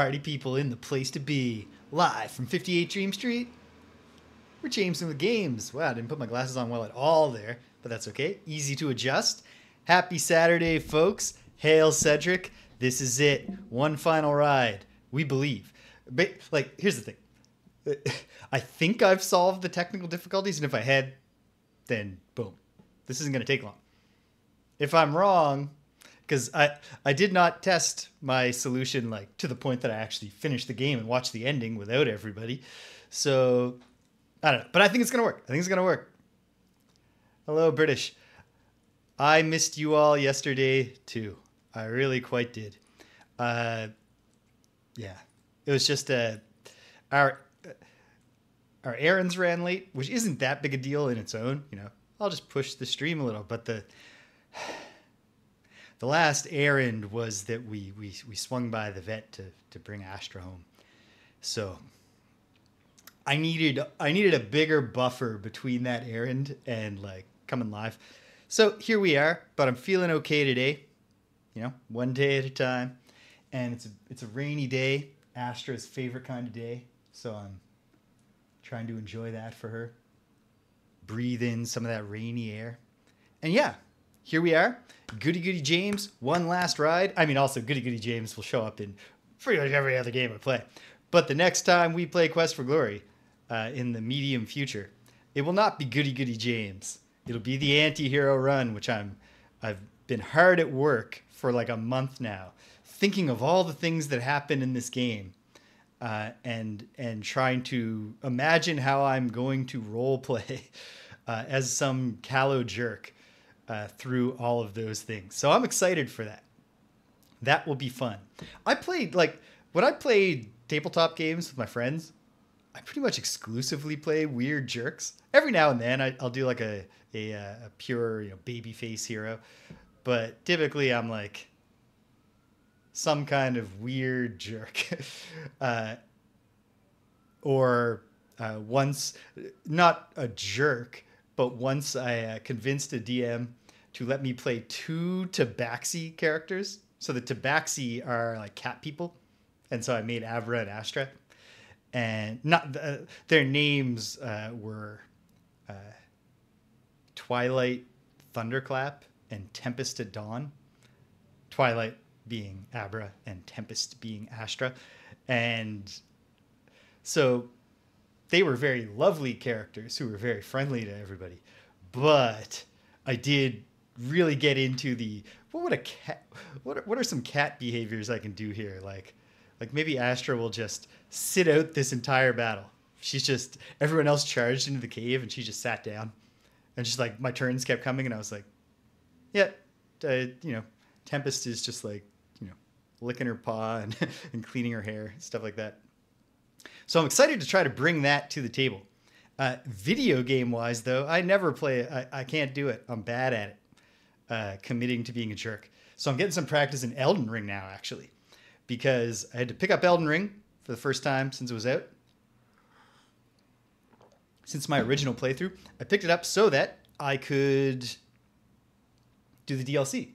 Party people in the place to be. Live from 58 Dream Street. We're James in the games. Wow, I didn't put my glasses on well at all there, but that's okay. Easy to adjust. Happy Saturday, folks. Hail Cedric. This is it. One final ride. We believe. But, like, here's the thing. I think I've solved the technical difficulties, and if I had, then boom. This isn't going to take long. If I'm wrong, because I I did not test my solution like to the point that I actually finished the game and watched the ending without everybody. So I don't know, but I think it's gonna work. I think it's gonna work. Hello, British. I missed you all yesterday too. I really quite did. Uh, yeah, it was just uh, our our errands ran late, which isn't that big a deal in its own. You know, I'll just push the stream a little, but the the last errand was that we we, we swung by the vet to, to bring Astra home. So I needed I needed a bigger buffer between that errand and like coming live. So here we are, but I'm feeling okay today. You know, one day at a time. And it's a it's a rainy day, Astra's favorite kind of day. So I'm trying to enjoy that for her. Breathe in some of that rainy air. And yeah, here we are. Goody Goody James, one last ride. I mean, also Goody Goody James will show up in pretty much every other game I play. But the next time we play Quest for Glory uh, in the medium future, it will not be Goody Goody James. It'll be the anti-hero run, which I'm I've been hard at work for like a month now, thinking of all the things that happen in this game. Uh, and and trying to imagine how I'm going to role play uh, as some callow jerk uh, through all of those things. So I'm excited for that. That will be fun. I played like when I played tabletop games with my friends. I pretty much exclusively play weird jerks. Every now and then, I, will do like a a, uh, a pure you know, baby face hero, but typically I'm like some kind of weird jerk, uh, or uh, once not a jerk, but once I uh, convinced a DM to let me play two Tabaxi characters. So the Tabaxi are like cat people, and so I made Avra and Astra, and not uh, their names uh, were uh, Twilight, Thunderclap, and Tempest at Dawn. Twilight being Abra and Tempest being Astra, and so they were very lovely characters who were very friendly to everybody. But I did really get into the what would a cat what are, what are some cat behaviors I can do here like like maybe Astra will just sit out this entire battle. She's just everyone else charged into the cave and she just sat down and just like my turns kept coming and I was like yeah uh, you know Tempest is just like you know licking her paw and, and cleaning her hair stuff like that. So I'm excited to try to bring that to the table. Uh, video game wise, though, I never play. I, I can't do it. I'm bad at it uh, committing to being a jerk. So I'm getting some practice in Elden Ring now, actually, because I had to pick up Elden Ring for the first time since it was out. Since my original playthrough, I picked it up so that I could do the DLC.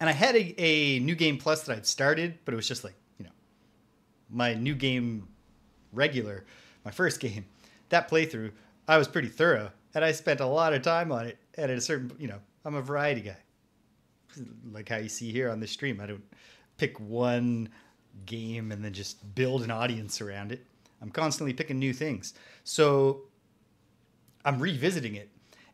And I had a, a new game plus that I'd started, but it was just like, you know, my new game regular, my first game. That playthrough, I was pretty thorough, and I spent a lot of time on it. And at a certain, you know, I'm a variety guy. Like how you see here on this stream, I don't pick one game and then just build an audience around it. I'm constantly picking new things. So I'm revisiting it.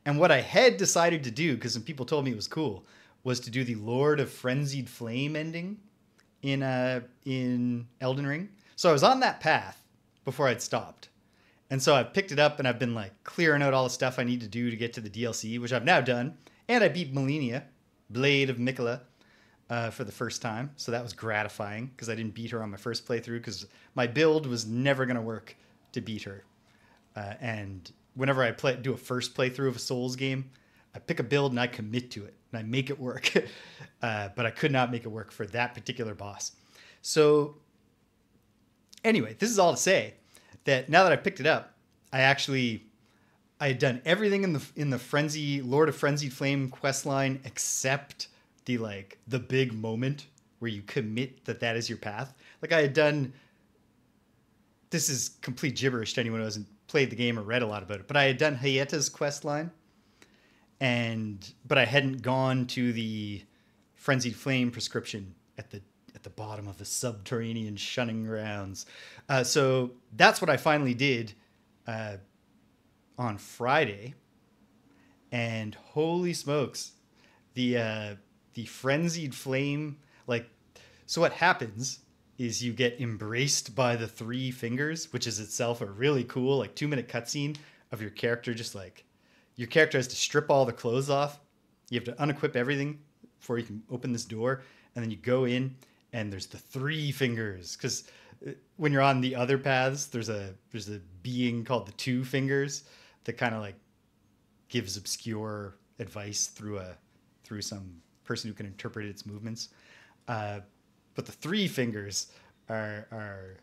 And what I had decided to do, because some people told me it was cool, was to do the Lord of Frenzied Flame ending in uh, in Elden Ring. So I was on that path before I'd stopped. And so I've picked it up and I've been like clearing out all the stuff I need to do to get to the DLC, which I've now done. And I beat Malenia, Blade of Miquella, uh, for the first time. So that was gratifying because I didn't beat her on my first playthrough because my build was never going to work to beat her. Uh, and whenever I play, do a first playthrough of a Souls game, I pick a build and I commit to it and I make it work. uh, but I could not make it work for that particular boss. So, anyway, this is all to say that now that I picked it up, I actually I had done everything in the in the frenzy Lord of Frenzied Flame quest line except the like the big moment where you commit that that is your path. Like I had done. This is complete gibberish to anyone who hasn't played the game or read a lot about it, but I had done Hyetta's quest line, and but I hadn't gone to the frenzied flame proscription at the at the bottom of the subterranean shunning grounds. Uh, so that's what I finally did uh, on Friday, and holy smokes, the uh, the frenzied flame like so what happens is you get embraced by the three fingers, which is itself a really cool like two minute cutscene of your character just like your character has to strip all the clothes off. You have to unequip everything before you can open this door, and then you go in and there's the three fingers because uh, when you're on the other paths, there's a there's a being called the two fingers that kind of like gives obscure advice through a through some person who can interpret its movements. Uh, but the three fingers are are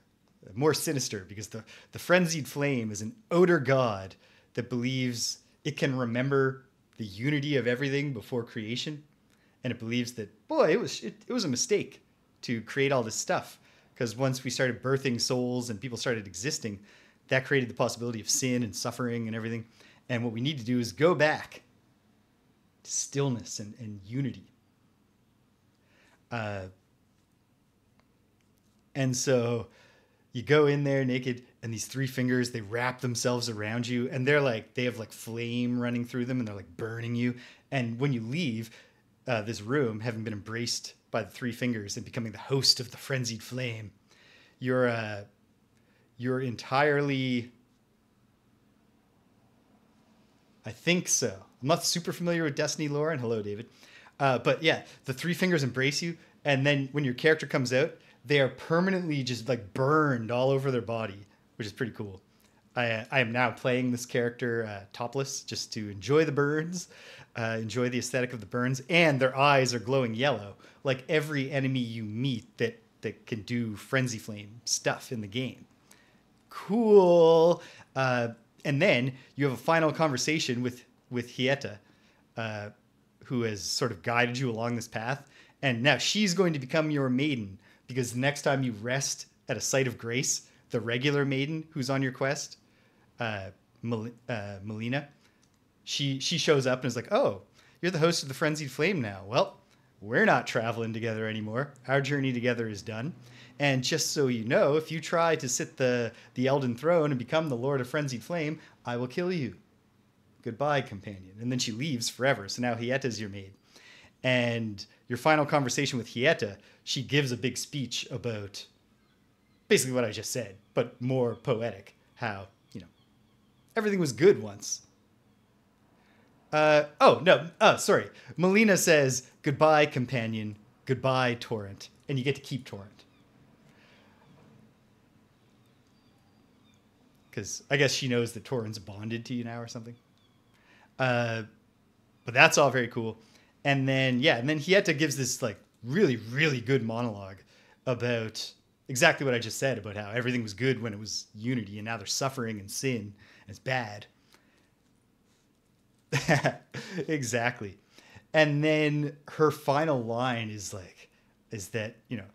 more sinister because the the frenzied flame is an outer god that believes it can remember the unity of everything before creation, and it believes that boy, it was it, it was a mistake to create all this stuff because once we started birthing souls and people started existing, that created the possibility of sin and suffering and everything. And what we need to do is go back to stillness and, and unity. Uh, and so you go in there naked, and these three fingers they wrap themselves around you, and they're like they have like flame running through them, and they're like burning you. And when you leave uh, this room, having been embraced by the three fingers and becoming the host of the frenzied flame, you're uh, you're entirely. I think so. I'm not super familiar with Destiny lore, and hello, David. Uh, but yeah, the three fingers embrace you, and then when your character comes out, they are permanently just like burned all over their body, which is pretty cool. I, I am now playing this character uh, topless just to enjoy the burns, uh, enjoy the aesthetic of the burns, and their eyes are glowing yellow, like every enemy you meet that that can do frenzy flame stuff in the game. Cool. Uh, and then you have a final conversation with with Hyetta, uh, who has sort of guided you along this path, and now she's going to become your maiden because the next time you rest at a site of grace, the regular maiden who's on your quest, uh, Mel- uh, Melina, she she shows up and is like, "Oh, you're the host of the Frenzied Flame now. Well, we're not traveling together anymore. Our journey together is done." And just so you know, if you try to sit the the Elden throne and become the Lord of Frenzied Flame, I will kill you. Goodbye, companion. And then she leaves forever. So now Hyetta's your maid. And your final conversation with Hieta, she gives a big speech about basically what I just said, but more poetic. How, you know, everything was good once. Uh, oh, no, oh, sorry. Melina says, goodbye, companion, goodbye, Torrent, and you get to keep Torrent. Because I guess she knows that Torrent's bonded to you now or something. Uh, but that's all very cool. And then yeah, and then Hyetta gives this like really really good monologue about exactly what I just said about how everything was good when it was unity, and now they're suffering and sin, and it's bad. exactly. And then her final line is like, is that, you know,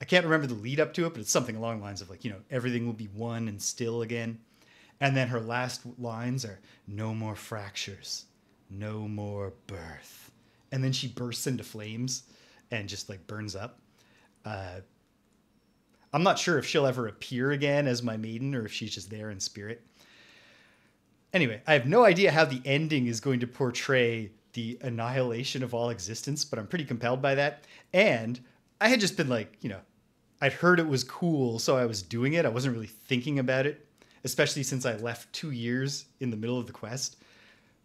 I can't remember the lead up to it, but it's something along the lines of like, you know, everything will be one and still again. And then her last lines are no more fractures, no more birth. And then she bursts into flames and just like burns up. Uh, I'm not sure if she'll ever appear again as my maiden or if she's just there in spirit. Anyway, I have no idea how the ending is going to portray the annihilation of all existence, but I'm pretty compelled by that. And I had just been like, you know, I'd heard it was cool, so I was doing it. I wasn't really thinking about it especially since I left two years in the middle of the quest.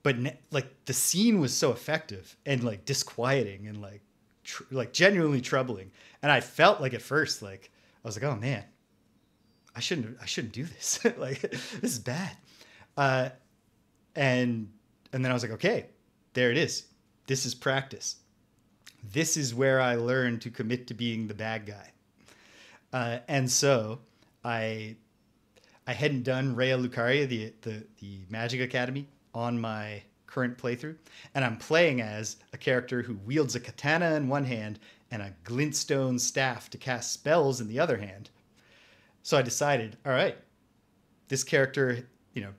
But ne- like the scene was so effective and like disquieting and like tr- like genuinely troubling. And I felt like at first like I was like, oh man, I shouldn't I shouldn't do this. like this is bad. Uh, and and then I was like, okay, there it is. This is practice. This is where I learned to commit to being the bad guy. Uh, and so I I hadn't done Raya Lucaria, the, the, the Magic Academy, on my current playthrough, and I'm playing as a character who wields a katana in one hand and a glintstone staff to cast spells in the other hand. So I decided, all right, this character, you know,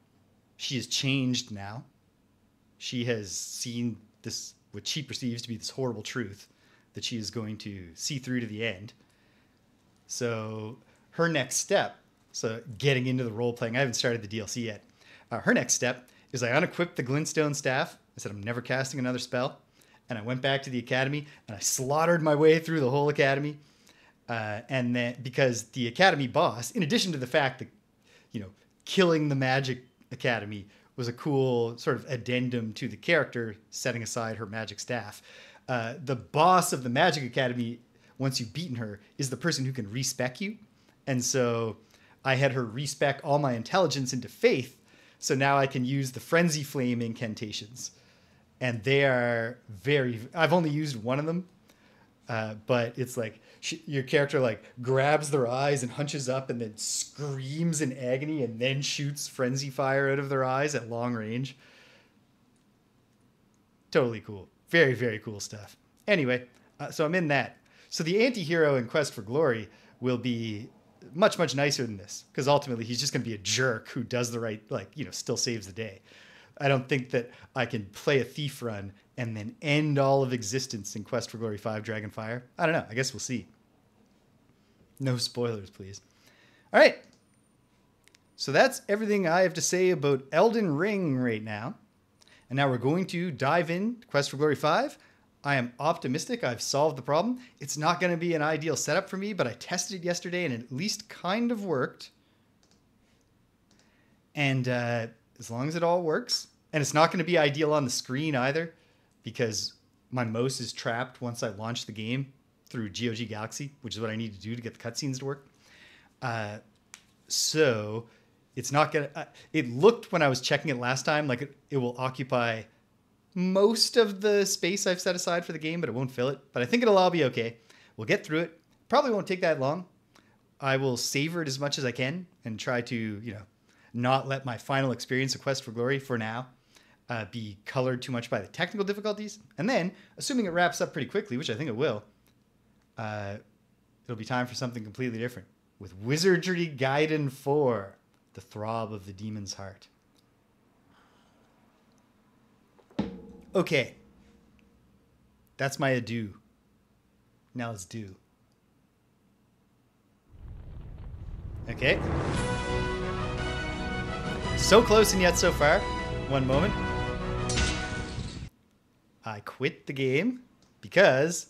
she has changed now. She has seen this, what she perceives to be this horrible truth that she is going to see through to the end. So her next step, so getting into the role playing, I haven't started the DLC yet. Uh, her next step is I unequipped the glintstone staff. I said I'm never casting another spell, and I went back to the academy and I slaughtered my way through the whole academy. Uh, and then because the academy boss, in addition to the fact that you know killing the magic academy was a cool sort of addendum to the character, setting aside her magic staff. Uh, the boss of the magic academy, once you've beaten her, is the person who can respec you, and so I had her respec all my intelligence into faith so now I can use the Frenzy Flame incantations. And they are very, I've only used one of them, uh, but it's like she, your character like grabs their eyes and hunches up and then screams in agony and then shoots frenzy fire out of their eyes at long range. Totally cool. Very, very cool stuff. Anyway, uh, so I'm in that. So the anti hero in Quest for Glory will be much much nicer than this because ultimately he's just going to be a jerk who does the right like you know still saves the day. I don't think that i can play a thief run and then end all of existence in quest for glory 5 dragonfire. I don't know. I guess we'll see. No spoilers please. All right. So that's everything i have to say about elden ring right now. And now we're going to dive in quest for glory 5 I am optimistic I've solved the problem. It's not going to be an ideal setup for me, but I tested it yesterday and it at least kind of worked. And uh, as long as it all works, and it's not going to be ideal on the screen either, because my mouse is trapped once I launch the game through GOG Galaxy, which is what I need to do to get the cutscenes to work. Uh, so it's not going to. Uh, it looked when I was checking it last time like it, it will occupy most of the space I've set aside for the game, but it won't fill it. But I think it'll all be okay. We'll get through it. Probably won't take that long. I will savor it as much as I can and try to, you know, not let my final experience of Quest for Glory for now uh, be colored too much by the technical difficulties. And then, assuming it wraps up pretty quickly, which I think it will, uh, it'll be time for something completely different with Wizardry Gaiden 4, the throb of the demon's heart. Okay. That's my adieu. Now let's do. Okay. So close and yet so far. One moment. I quit the game because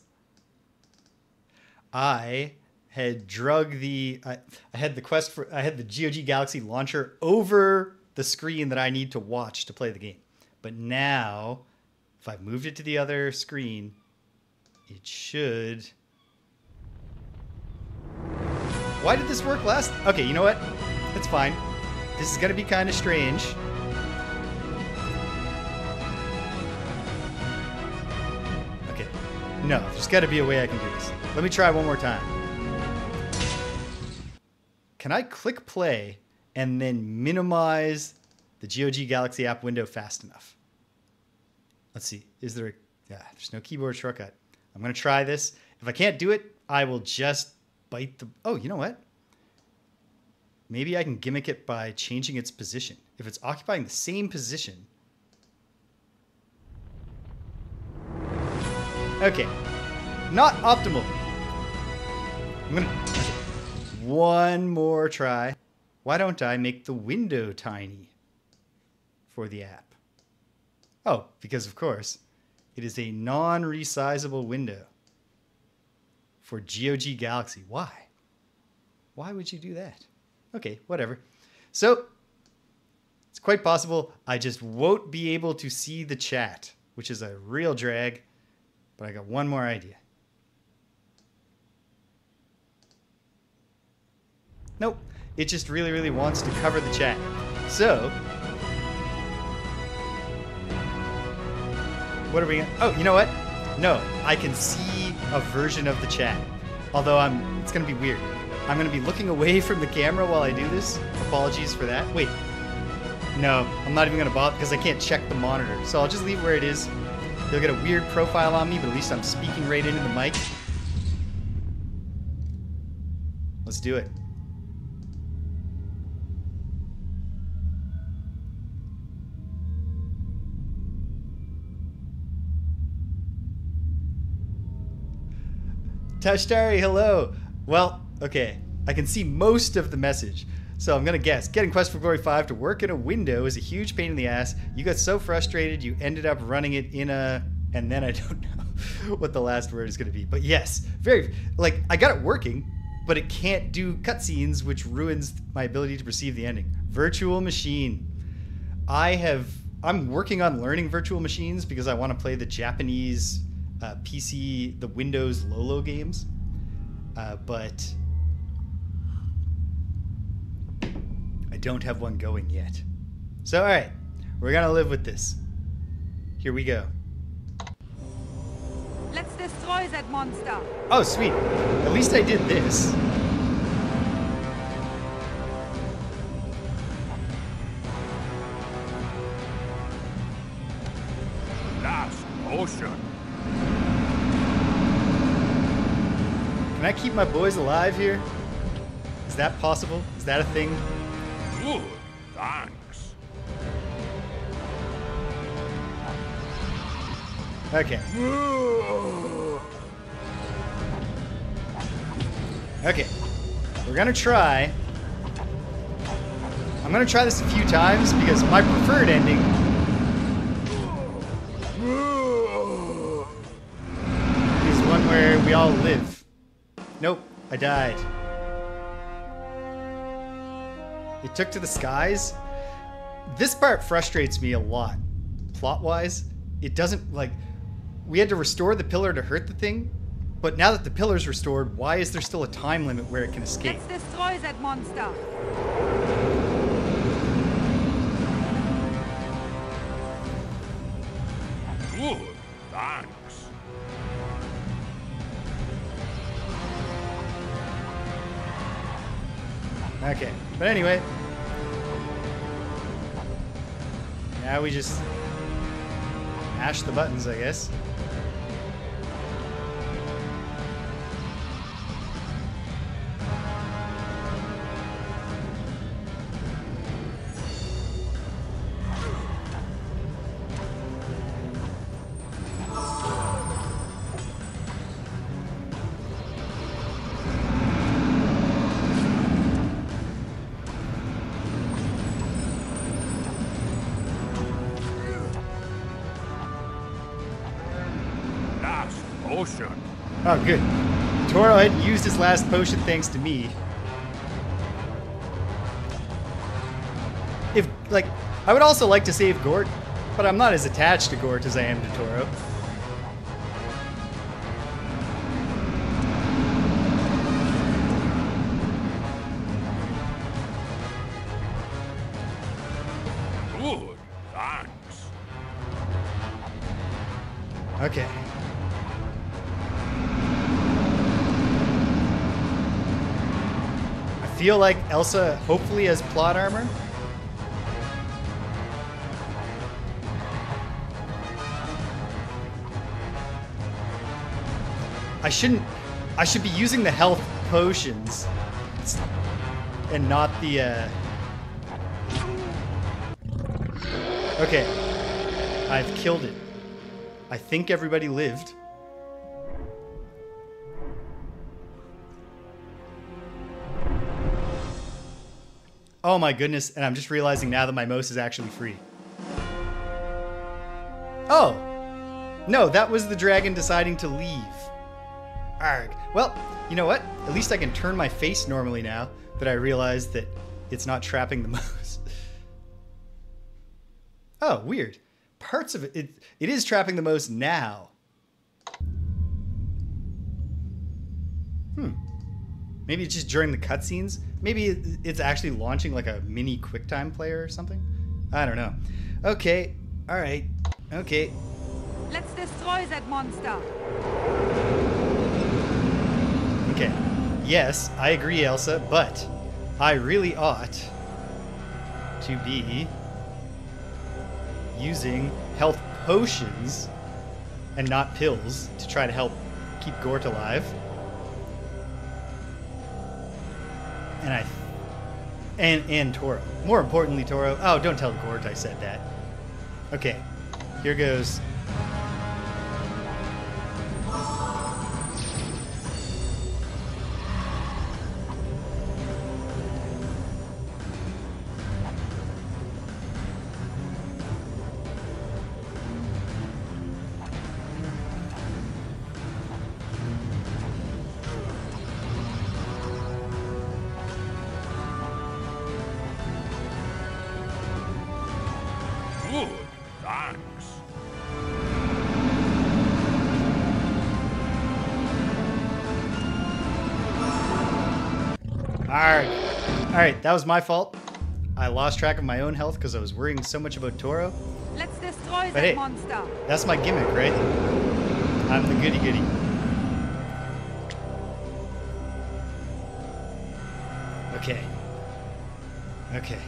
I had drug the I, I had the quest for I had the GOG Galaxy launcher over the screen that I need to watch to play the game. But now if I've moved it to the other screen, it should. Why did this work last? Okay, you know what? It's fine. This is gonna be kind of strange. Okay. No, there's gotta be a way I can do this. Let me try one more time. Can I click play and then minimize the GOG Galaxy app window fast enough? Let's see. Is there a, yeah, there's no keyboard shortcut. I'm going to try this. If I can't do it, I will just bite the, oh, you know what? Maybe I can gimmick it by changing its position. If it's occupying the same position. Okay. Not optimal. I'm to, one more try. Why don't I make the window tiny for the app? Oh, because of course, it is a non resizable window for GOG Galaxy. Why? Why would you do that? Okay, whatever. So, it's quite possible I just won't be able to see the chat, which is a real drag, but I got one more idea. Nope, it just really, really wants to cover the chat. So, What are we? Oh, you know what? No, I can see a version of the chat. Although I'm, it's gonna be weird. I'm gonna be looking away from the camera while I do this. Apologies for that. Wait. No, I'm not even gonna bother because I can't check the monitor. So I'll just leave where it is. They'll get a weird profile on me, but at least I'm speaking right into the mic. Let's do it. Tashtari, hello. Well, okay. I can see most of the message. So I'm gonna guess. Getting Quest for Glory 5 to work in a window is a huge pain in the ass. You got so frustrated you ended up running it in a and then I don't know what the last word is gonna be. But yes, very like I got it working, but it can't do cutscenes, which ruins my ability to perceive the ending. Virtual machine. I have I'm working on learning virtual machines because I want to play the Japanese uh, PC, the Windows Lolo games. Uh, but I don't have one going yet. So, all right, we're gonna live with this. Here we go. Let's destroy that monster. Oh, sweet. At least I did this. Keep my boys alive here? Is that possible? Is that a thing? Good. Thanks. Okay. Okay. We're gonna try. I'm gonna try this a few times because my preferred ending is one where we all live. Nope, I died. It took to the skies. This part frustrates me a lot. Plot wise, it doesn't like. We had to restore the pillar to hurt the thing, but now that the pillar's restored, why is there still a time limit where it can escape? Let's destroy that monster. Good. Thanks. Okay, but anyway. Now we just mash the buttons, I guess. Ocean. Oh, good. Toro had used his last potion thanks to me. If, like, I would also like to save Gort, but I'm not as attached to Gort as I am to Toro. Elsa hopefully has plot armor. I shouldn't. I should be using the health potions and not the. Uh... Okay. I've killed it. I think everybody lived. Oh my goodness, and I'm just realizing now that my mouse is actually free. Oh! No, that was the dragon deciding to leave. Arg. Well, you know what? At least I can turn my face normally now that I realize that it's not trapping the mouse. oh, weird. Parts of it, it, it is trapping the mouse now. Hmm. Maybe it's just during the cutscenes. Maybe it's actually launching like a mini QuickTime player or something. I don't know. Okay. All right. Okay. Let's destroy that monster. Okay. Yes, I agree, Elsa, but I really ought to be using health potions and not pills to try to help keep Gort alive. And I and and Toro. More importantly, Toro. Oh, don't tell Gort I said that. Okay. Here goes. Good. Thanks. Alright. Alright, that was my fault. I lost track of my own health because I was worrying so much about Toro. Let's destroy But that hey. monster. That's my gimmick, right? I'm the goody goody. Okay. Okay.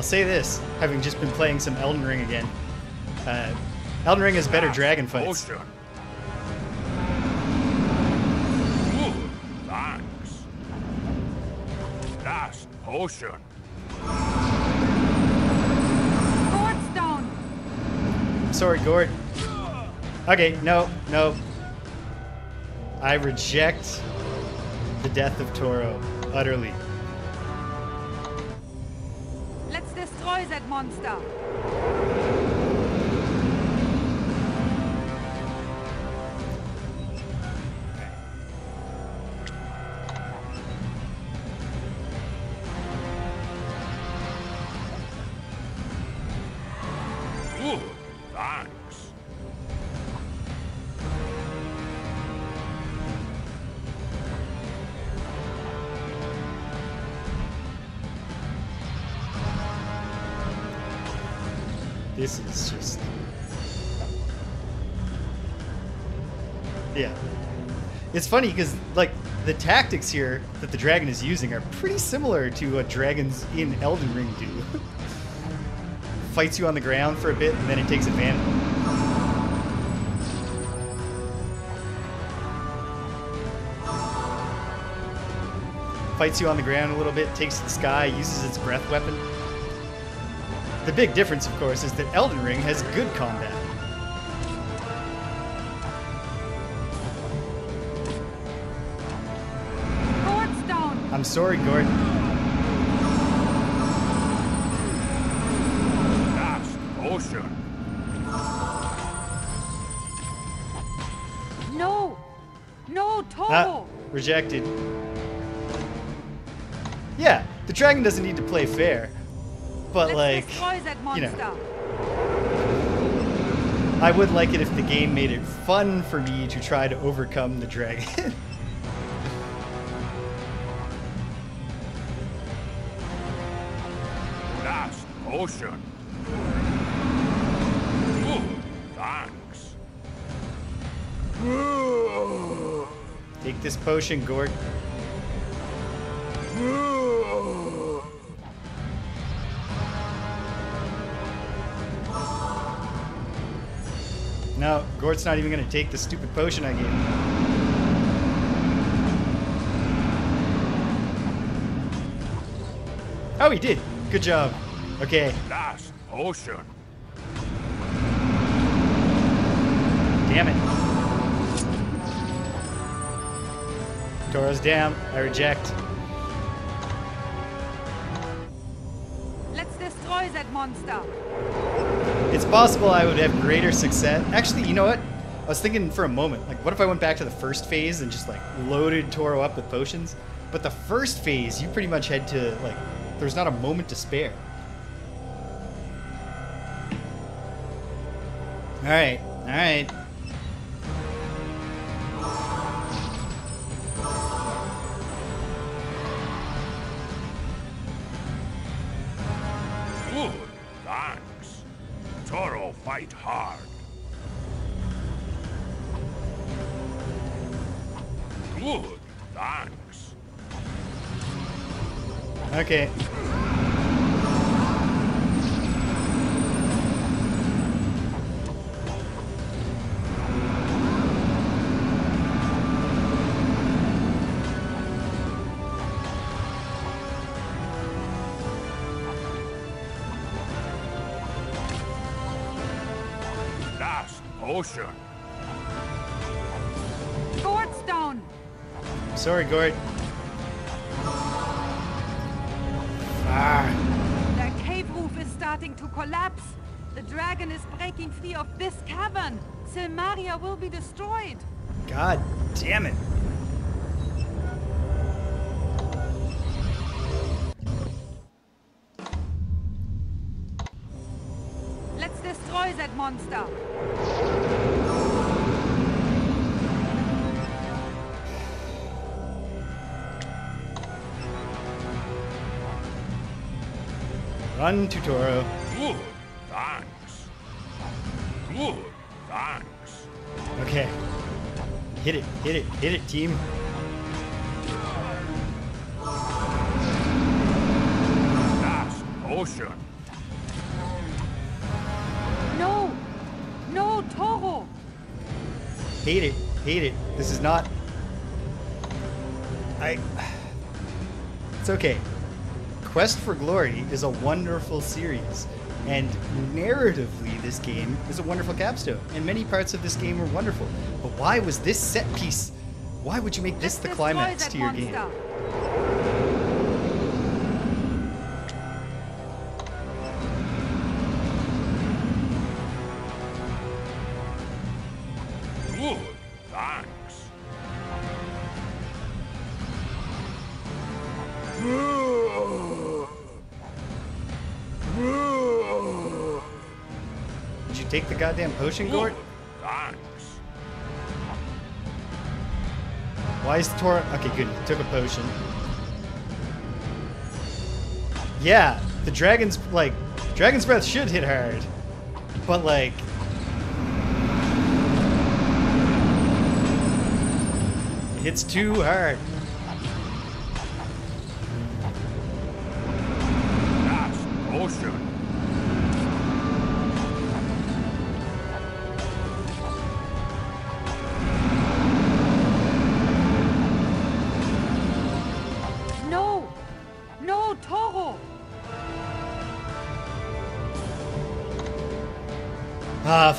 I'll say this, having just been playing some Elden Ring again. Uh, Elden Ring has better Last dragon fights. Potion. Good. Thanks. Last potion. Swordstone. Sorry, Gort. Okay, no, no. I reject the death of Toro utterly. Monster. Funny because, like, the tactics here that the dragon is using are pretty similar to what dragons in Elden Ring do. Fights you on the ground for a bit and then it takes advantage. Fights you on the ground a little bit, takes to the sky, uses its breath weapon. The big difference, of course, is that Elden Ring has good combat. Sorry, Gordon. Last potion. No. No, Toro. Ah, rejected. Yeah, the dragon doesn't need to play fair. But, Let's like, that you know. I would like it if the game made it fun for me to try to overcome the dragon. potion. Good. Thanks. Take this potion, Gort. No, Gort's not even gonna take the stupid potion I gave him. Oh, he did. Good job. Okay, Last potion. damn it. Toro's down. I reject. Let's destroy that monster. It's possible I would have greater success. Actually, you know what? I was thinking for a moment, like, what if I went back to the first phase and just like loaded Toro up with potions? But the first phase, you pretty much had to like, there's not a moment to spare. Alright, alright. Good, thanks. Toro fight hard. Good, thanks. Okay. Last Run, Tutoro. Good. Thanks. Good. Thanks. Okay. Hit it, hit it, hit it, team. Last potion. No! No, Toro! Hate it, hate it. This is not. I. It's okay. Quest for Glory is a wonderful series, and narratively, this game is a wonderful capstone, and many parts of this game are wonderful. But why was this set piece? Why would you make this Let's the climax to your monster. game? Goddamn potion? Thanks. Why is the Tor? Okay, good. He took a potion. Yeah, the dragon's like, dragon's breath should hit hard, but like, it hits too hard.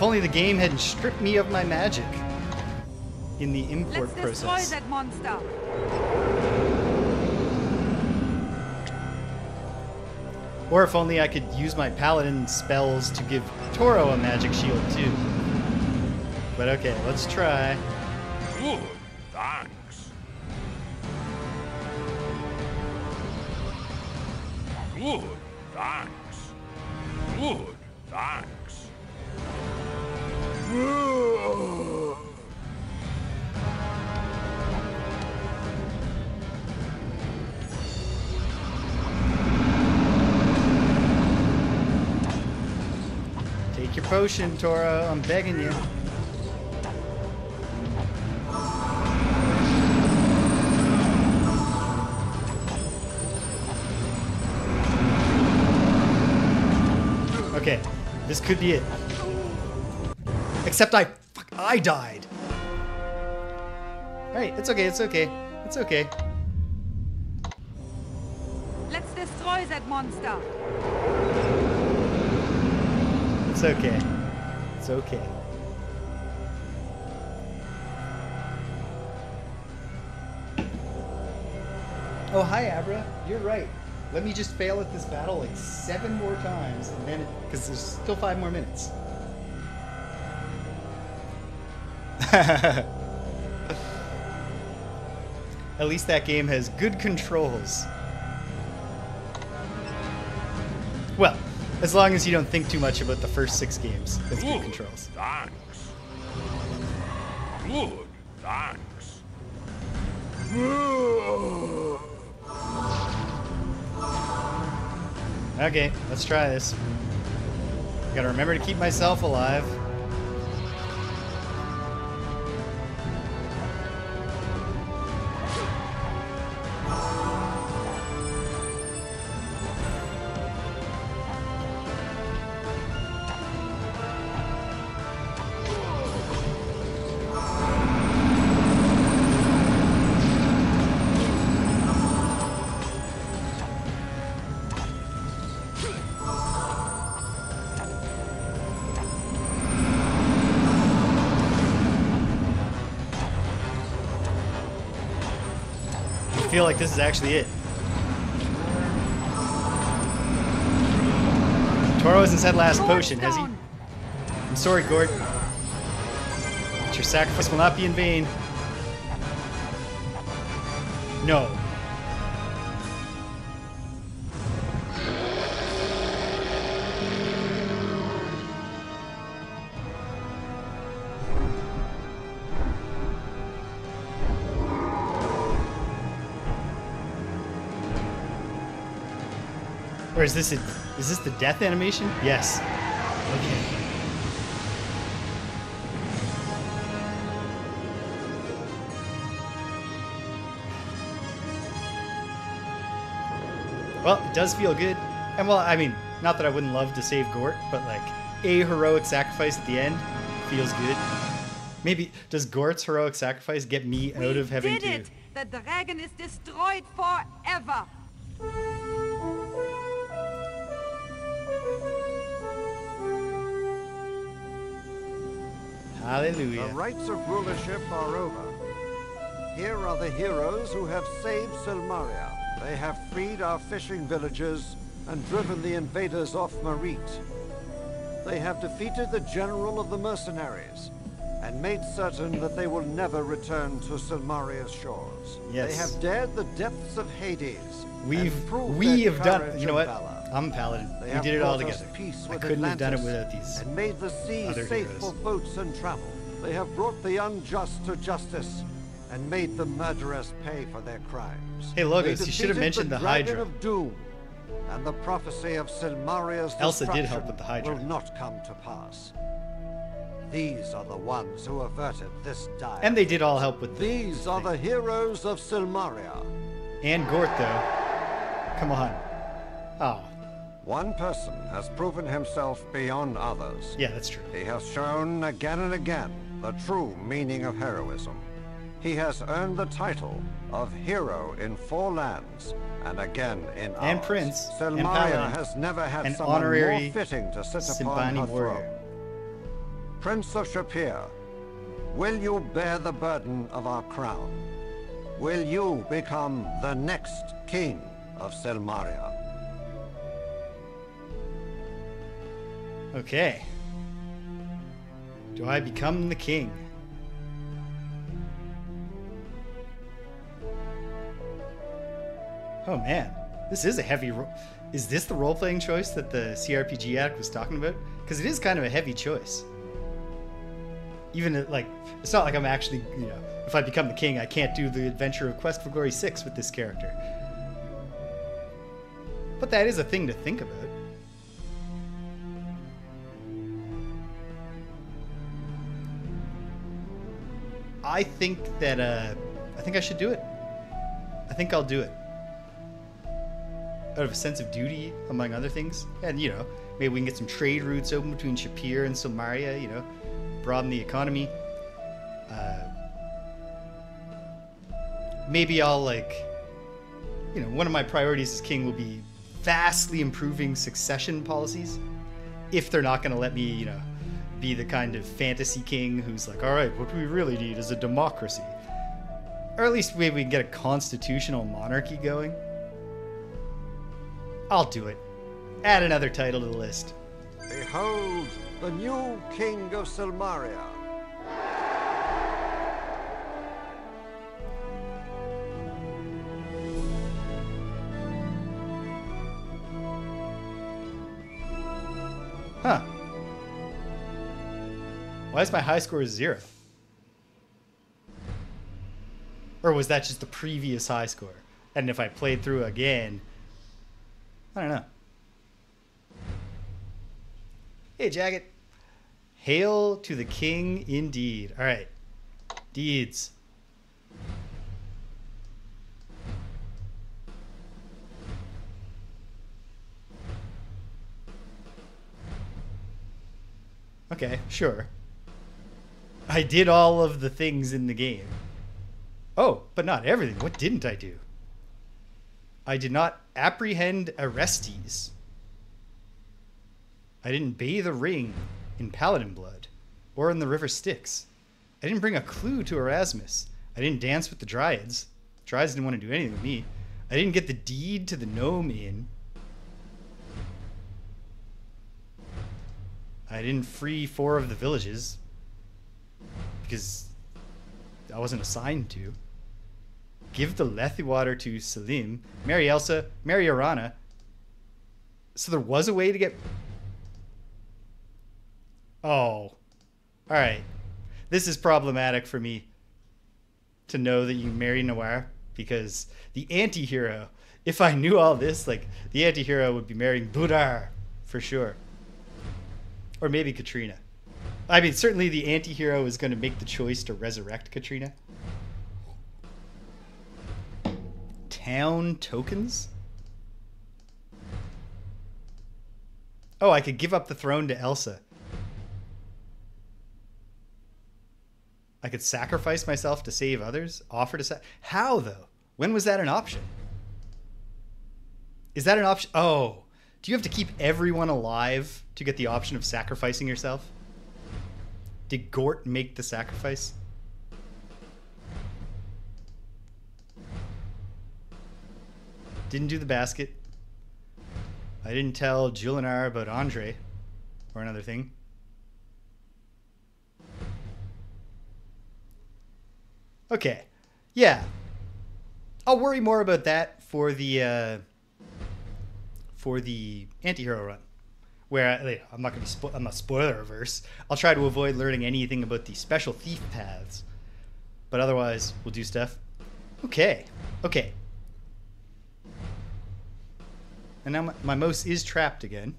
If only the game hadn't stripped me of my magic in the import Let's destroy process. that monster. Or if only I could use my paladin spells to give Toro a magic shield too. But okay, let's try. Good. Take your potion, Toro. I'm begging you. Okay, this could be it. Except I, fuck, I died. All right, it's okay. It's okay. It's okay. Let's destroy that monster. It's okay. It's okay. Oh, hi, Abra. You're right. Let me just fail at this battle like seven more times, and then, because there's still five more minutes. At least that game has good controls. As long as you don't think too much about the first six games, it's good Good. controls. Thanks. Good. Thanks. Okay, let's try this. Gotta remember to keep myself alive. Like this is actually it. Toro hasn't said last potion, has he? I'm sorry, Gort. But your sacrifice will not be in vain. No. Or is this a, is this the death animation? Yes. Okay. Well, it does feel good. And well, I mean, not that I wouldn't love to save Gort, but like a heroic sacrifice at the end feels good. Maybe does Gort's heroic sacrifice get me out We of having did to it! The dragon is destroyed forever! Hallelujah. The rights of rulership are over. Here are the heroes who have saved Silmaria. They have freed our fishing villages and driven the invaders off Marit. They have defeated the general of the mercenaries and made certain that they will never return to Silmaria's shores. Yes. They have dared the depths of Hades. We've we have done you know what? valor. I'm a paladin. They we did it all together. Peace I couldn't have done it without these. And made the sea other safe heroes. for boats and travel. They have brought the unjust to justice and made the murderers pay for their crimes. Hey, Logos, you should have mentioned the dragon Hydra. of doom, and the prophecy of Silmaria's Elsa did help with the Hydra. will not come to pass. These are the ones who averted this dire. And they did all help with the These are the heroes of Silmaria. and Gort though. Come on. Oh, One person has proven himself beyond others. yeah, that's true. He has shown again and again the true meaning of heroism. He has earned the title of hero in four lands, and again in And ours. prince, Silmaria has never had and someone honorary more fitting to sit upon Simbani her warrior. throne. Prince of Shapir, will you bear the burden of our crown? Will you become the next king of Silmaria? Okay. Do I become the king? Oh man, this is a heavy. Ro- is this the role-playing choice that the CRPG Addict was talking about? Because it is kind of a heavy choice. Even like, it's not like I'm actually, you know, if I become the king, I can't do the Adventure of Quest for Glory 6 with this character. But that is a thing to think about. I think that uh, I think I should do it. I think I'll do it. Out of a sense of duty, among other things, and you know, maybe we can get some trade routes open between Shapir and Silmaria. You know, broaden the economy. Uh, maybe I'll like, you know, one of my priorities as king will be vastly improving succession policies. If they're not going to let me, you know, be the kind of fantasy king who's like, all right, what we really need is a democracy. Or at least maybe we can get a constitutional monarchy going. I'll do it. Add another title to the list. Behold, the new king of Silmaria. Why is my high score zero? Or was that just the previous high score? And if I played through again, I don't know. Hey, Jagged. Hail to the king indeed. All right. Deeds. Okay, sure. I did all of the things in the game. Oh, but not everything. What didn't I do? I did not apprehend Arestes. I didn't bathe a ring in paladin blood or in the river Styx. I didn't bring a clue to Erasmus. I didn't dance with the dryads. The Dryads didn't want to do anything with me. I didn't get the deed to the gnome inn. I didn't free four of the villages because I wasn't assigned to. Give the Lethe water to Selim, marry Elsa, marry Erana. So there was a way to get. Oh. All right. This is problematic for me to know that you marry Nawar because the anti hero, if I knew all this, like the anti hero would be marrying Budar for sure. Or maybe Katrina. I mean, certainly the anti hero is going to make the choice to resurrect Katrina. Town tokens? Oh, I could give up the throne to Elsa. I could sacrifice myself to save others? Offer to sa- How though? When was that an option? Is that an option? Oh, do you have to keep everyone alive to get the option of sacrificing yourself? Did Gort make the sacrifice? Didn't do the basket. I didn't tell Julanar about Andre or another thing. Okay. Yeah. I'll worry more about that for the uh, for the anti-hero run. Where I'm not going to be spo- I'm not spoiler averse. I'll try to avoid learning anything about the special thief paths. But otherwise, we'll do stuff. Okay. Okay. And now my, my mouse is trapped again.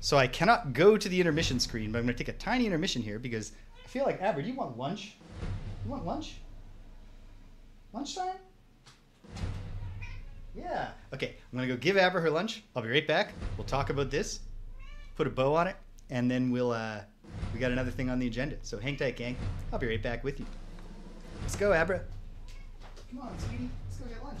So I cannot go to the intermission screen, but I'm going to take a tiny intermission here because I feel like, Aber, do you want lunch? You want lunch? Lunchtime? Yeah. Okay, I'm to go give Abra her lunch. I'll be right back. We'll talk about this, put a bow on it, and then we'll, uh, we got another thing on the agenda. So hang tight, gang. I'll be right back with you. Let's go, Abra. Come on, sweetie. Let's go get lunch.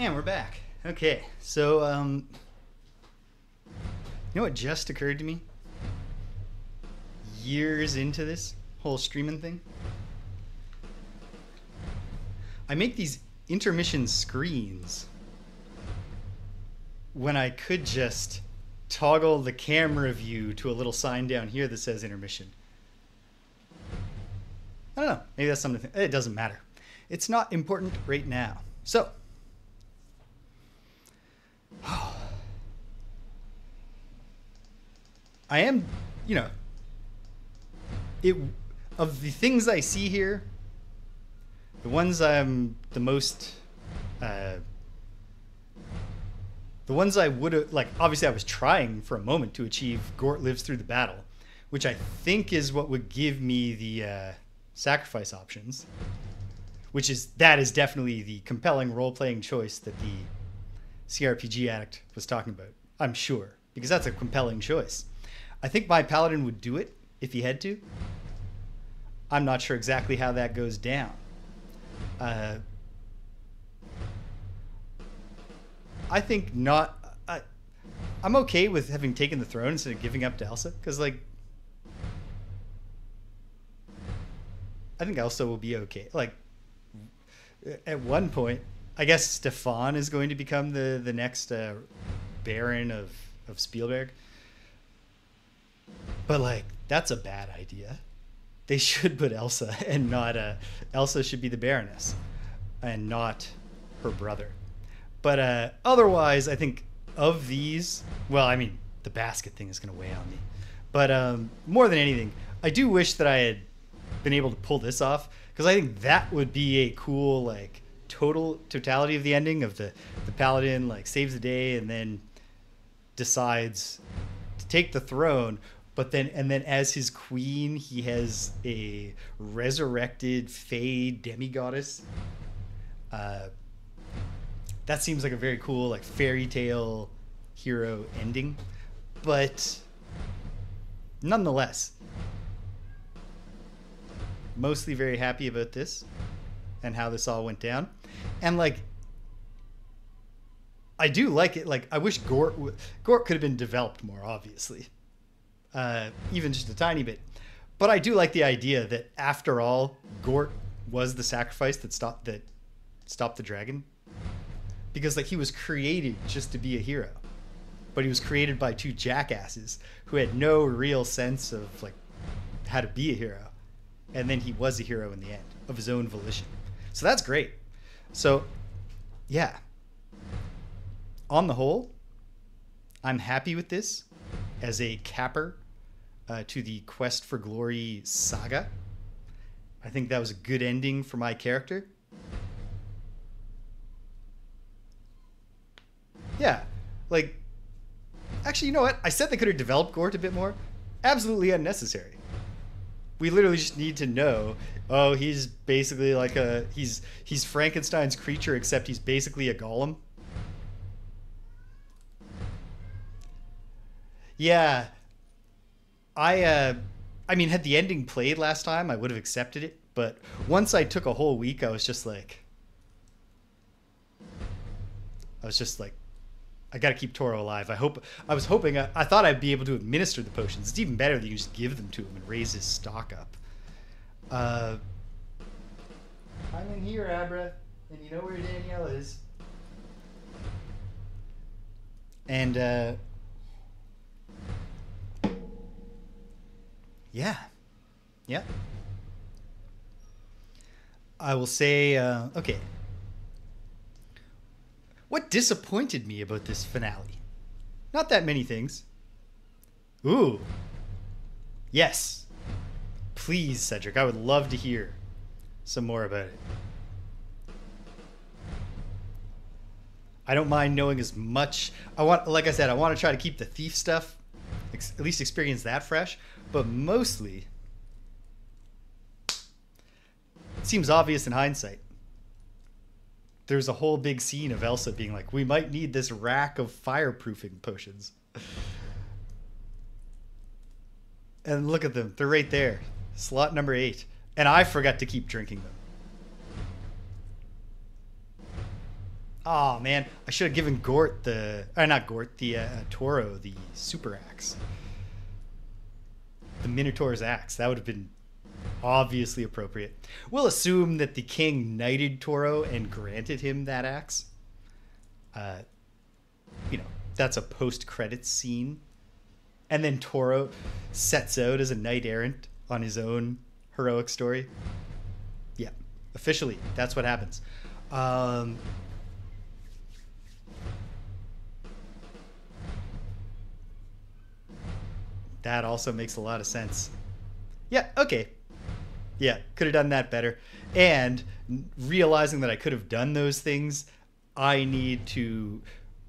And we're back. Okay, so um, you know what just occurred to me? Years into this whole streaming thing, I make these intermission screens when I could just toggle the camera view to a little sign down here that says intermission. I don't know. Maybe that's something. It doesn't matter. It's not important right now. So. I am, you know, it of the things I see here, the ones I'm the most, uh, the ones I would have like. Obviously, I was trying for a moment to achieve. Gort lives through the battle, which I think is what would give me the uh, sacrifice options. Which is that is definitely the compelling role playing choice that the CRPG Addict was talking about. I'm sure because that's a compelling choice. I think my paladin would do it if he had to. I'm not sure exactly how that goes down. Uh, I think not. I, I'm okay with having taken the throne instead of giving up to Elsa because, like, I think Elsa will be okay. Like, at one point, I guess Stefan is going to become the the next uh, Baron of of Spielburg. But like, that's a bad idea. They should put Elsa and not uh, Elsa should be the Baroness, and not her brother. But uh, otherwise, I think of these, well, I mean, the basket thing is going to weigh on me. But um, more than anything, I do wish that I had been able to pull this off because I think that would be a cool like total totality of the ending of the the paladin like saves the day and then decides to take the throne but then and then as his queen he has a resurrected fey demigoddess. Uh, that seems like a very cool like fairy tale hero ending. But nonetheless mostly very happy about this and how this all went down. And like i do like it. Like i wish gort w- gort could have been developed more obviously uh, even just a tiny bit. But i do like the idea that after all gort was the sacrifice that stopped that stopped the dragon. Because like he was created just to be a hero. But he was created by two jackasses who had no real sense of like how to be a hero. And then he was a hero in the end of his own volition. So that's great. So yeah. On the whole i'm happy with this as a capper uh, to the quest for glory saga. I think that was a good ending for my character. Yeah like actually you know what? I said they could have developed gort a bit more. Absolutely unnecessary. We literally just need to know oh he's basically like a he's he's frankenstein's creature except he's basically a golem. Yeah i uh i mean had the ending played last time i would have accepted it but once i took a whole week i was just like i was just like I got to keep Toro alive. I hope. I was hoping. I, I, thought I'd be able to administer the potions. It's even better that you just give them to him and raise his stock up. Uh, I'm in here, Abra, and you know where Danielle is. And uh, yeah, yeah. I will say, uh, okay. What disappointed me about this finale? Not that many things. Ooh. Yes. Please, Cedric, I would love to hear some more about it. I don't mind knowing as much. I want, like I said, I want to try to keep the thief stuff, ex- at least experience that fresh. But mostly, it seems obvious in hindsight there's a whole big scene of Elsa being like, "We might need this rack of fireproofing potions." and look at them; they're right there, slot number eight. And I forgot to keep drinking them. Oh man, I should have given Gort the, or not Gort, the uh, Toro the super axe, the Minotaur's axe. That would have been obviously appropriate. We'll assume that the king knighted Toro and granted him that axe. Uh, you know, that's a post credits scene. And then Toro sets out as a knight errant on his own heroic story. Yeah, officially, that's what happens. Um, that also makes a lot of sense. Yeah, okay. Yeah, could have done that better. And realizing that I could have done those things, I need to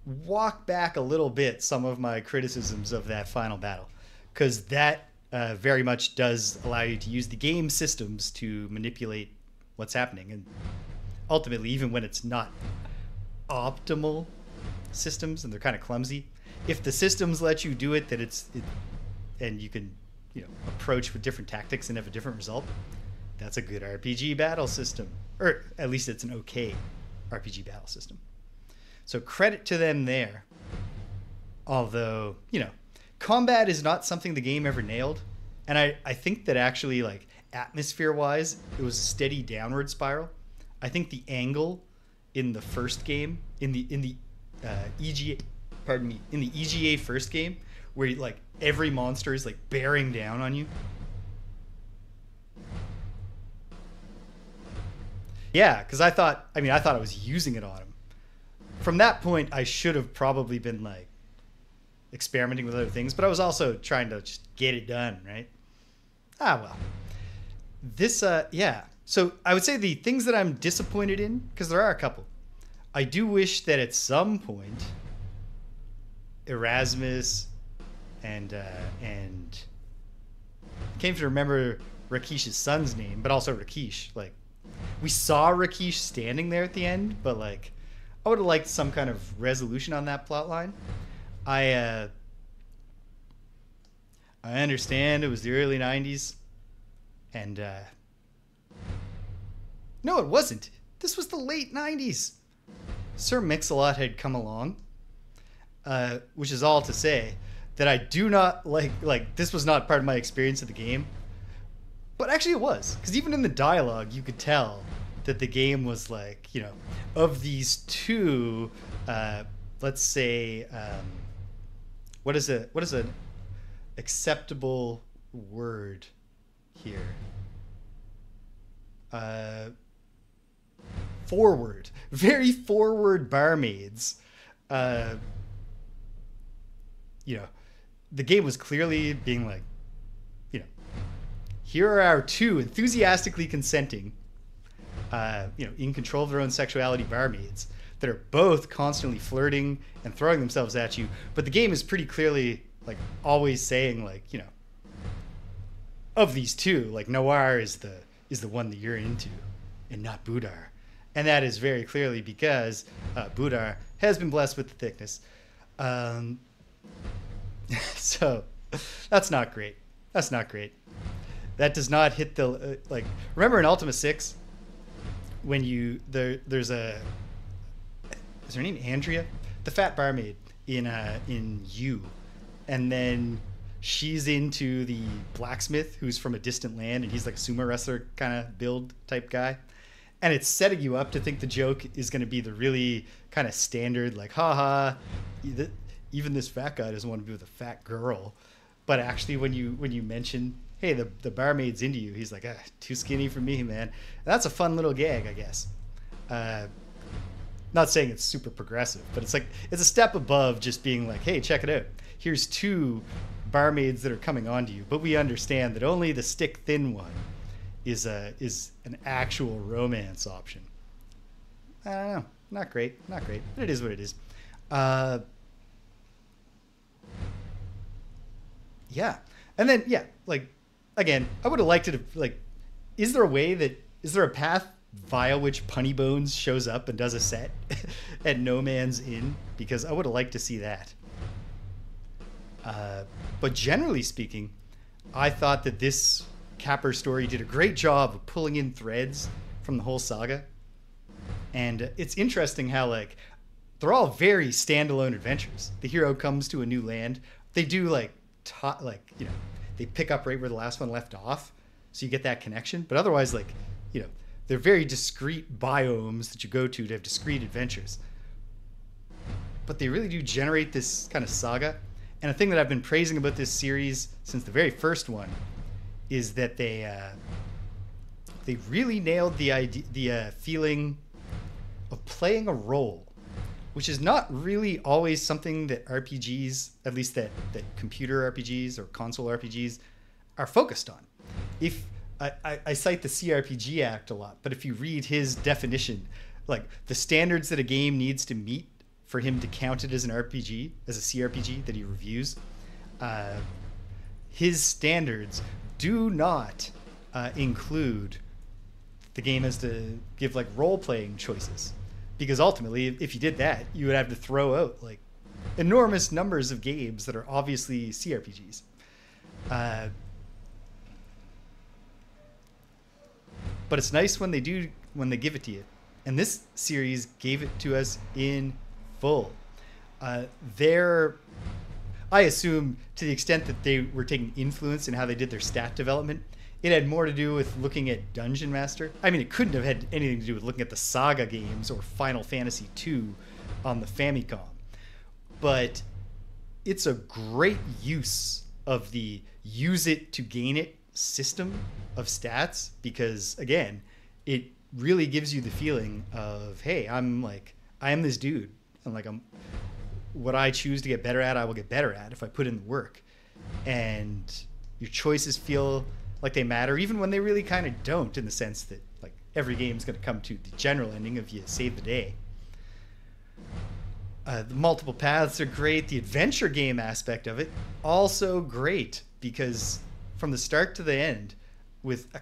walk back a little bit some of my criticisms of that final battle because that uh, very much does allow you to use the game systems to manipulate what's happening and ultimately even when it's not optimal systems and they're kind of clumsy if the systems let you do it that it's it, and you can you know approach with different tactics and have a different result that's a good RPG battle system, or at least it's an okay RPG battle system. So credit to them there. Although, you know, combat is not something the game ever nailed. And I, I think that actually, like, atmosphere wise, it was a steady downward spiral. I think the angle in the first game, in the, in the uh, EGA, pardon me, in the EGA first game, where like every monster is like bearing down on you Yeah, because I thought, I mean, I thought I was using it on him. From that point, I should have probably been like, experimenting with other things, but I was also trying to just get it done, right? Ah, well. This, uh, yeah. So I would say the things that I'm disappointed in, because there are a couple. I do wish that at some point, Erasmus and uh, and came to remember Rakeesh's son's name, but also Rakeesh. Like we saw Rakeesh standing there at the end, but like I would have liked some kind of resolution on that plot line. I uh, I understand it was the early '90s, and uh, no, it wasn't. This was the late '90s. Sir Mix-a-Lot had come along, uh, which is all to say that I do not like. Like this was not part of my experience of the game, but actually it was because even in the dialogue you could tell that the game was like you know of these two, uh, let's say, um, what is a what is an acceptable word here? Uh, forward, very forward barmaids. Uh, you know, the game was clearly being like, you know, here are our two enthusiastically consenting, uh, you know, in control of their own sexuality barmaids that are both constantly flirting and throwing themselves at you. But the game is pretty clearly like always saying like, you know, of these two, like Nawar is the is the one that you're into, and not Budar, and that is very clearly because uh, Budar has been blessed with the thickness. Um, so that's not great. That's not great. That does not hit the uh, like. Remember in Ultima Six, when you there there's a is her name Andrea, the fat barmaid in uh in you, and then she's into the blacksmith who's from a distant land and he's like a sumo wrestler kind of build type guy and it's setting you up to think the joke is going to be the really kind of standard like haha even this fat guy doesn't want to be with a fat girl but actually when you when you mention hey the, the barmaid's into you he's like ah, too skinny for me man. That's a fun little gag i guess. Uh, not saying it's super progressive but it's like it's a step above just being like hey check it out. Here's two barmaids that are coming onto you. But we understand that only the stick thin one is a is an actual romance option. I don't know. Not great. Not great. But it is what it is. Uh, yeah. And then yeah like again i would have liked it if, like is there a way that is there a path via which punny bones shows up and does a set at no man's inn? Because i would have liked to see that. Uh, but generally speaking i thought that this capper story did a great job of pulling in threads from the whole saga. And it's interesting how like they're all very standalone adventures. The hero comes to a new land. They do like ta- like you know they pick up right where the last one left off so you get that connection. But otherwise like you know they're very discrete biomes that you go to to have discrete adventures. But they really do generate this kind of saga. And a thing that i've been praising about this series since the very first one is that they uh, they really nailed the idea the uh, feeling of playing a role which is not really always something that RPGs, at least that, that computer RPGs or console RPGs, are focused on. If I, I, I cite the CRPG Addict a lot, but if you read his definition, like the standards that a game needs to meet for him to count it as an RPG, as a CRPG that he reviews, uh, his standards do not uh, include the game has to give like role playing choices because ultimately if you did that you would have to throw out like enormous numbers of games that are obviously crpgs uh, but it's nice when they do when they give it to you. And this series gave it to us in full. Uh, their i assume to the extent that they were taking influence in how they did their stat development it had more to do with looking at Dungeon Master. I mean, it couldn't have had anything to do with looking at the Saga games or Final Fantasy II on the Famicom. But it's a great use of the use it to gain it system of stats because, again, it really gives you the feeling of, hey, I'm like, I am this dude. And like, I'm what I choose to get better at, I will get better at if I put in the work. And your choices feel like they matter, even when they really kind of don't, in the sense that like every game is going to come to the general ending of you save the day. Uh, the multiple paths are great. The adventure game aspect of it also great because from the start to the end, with a,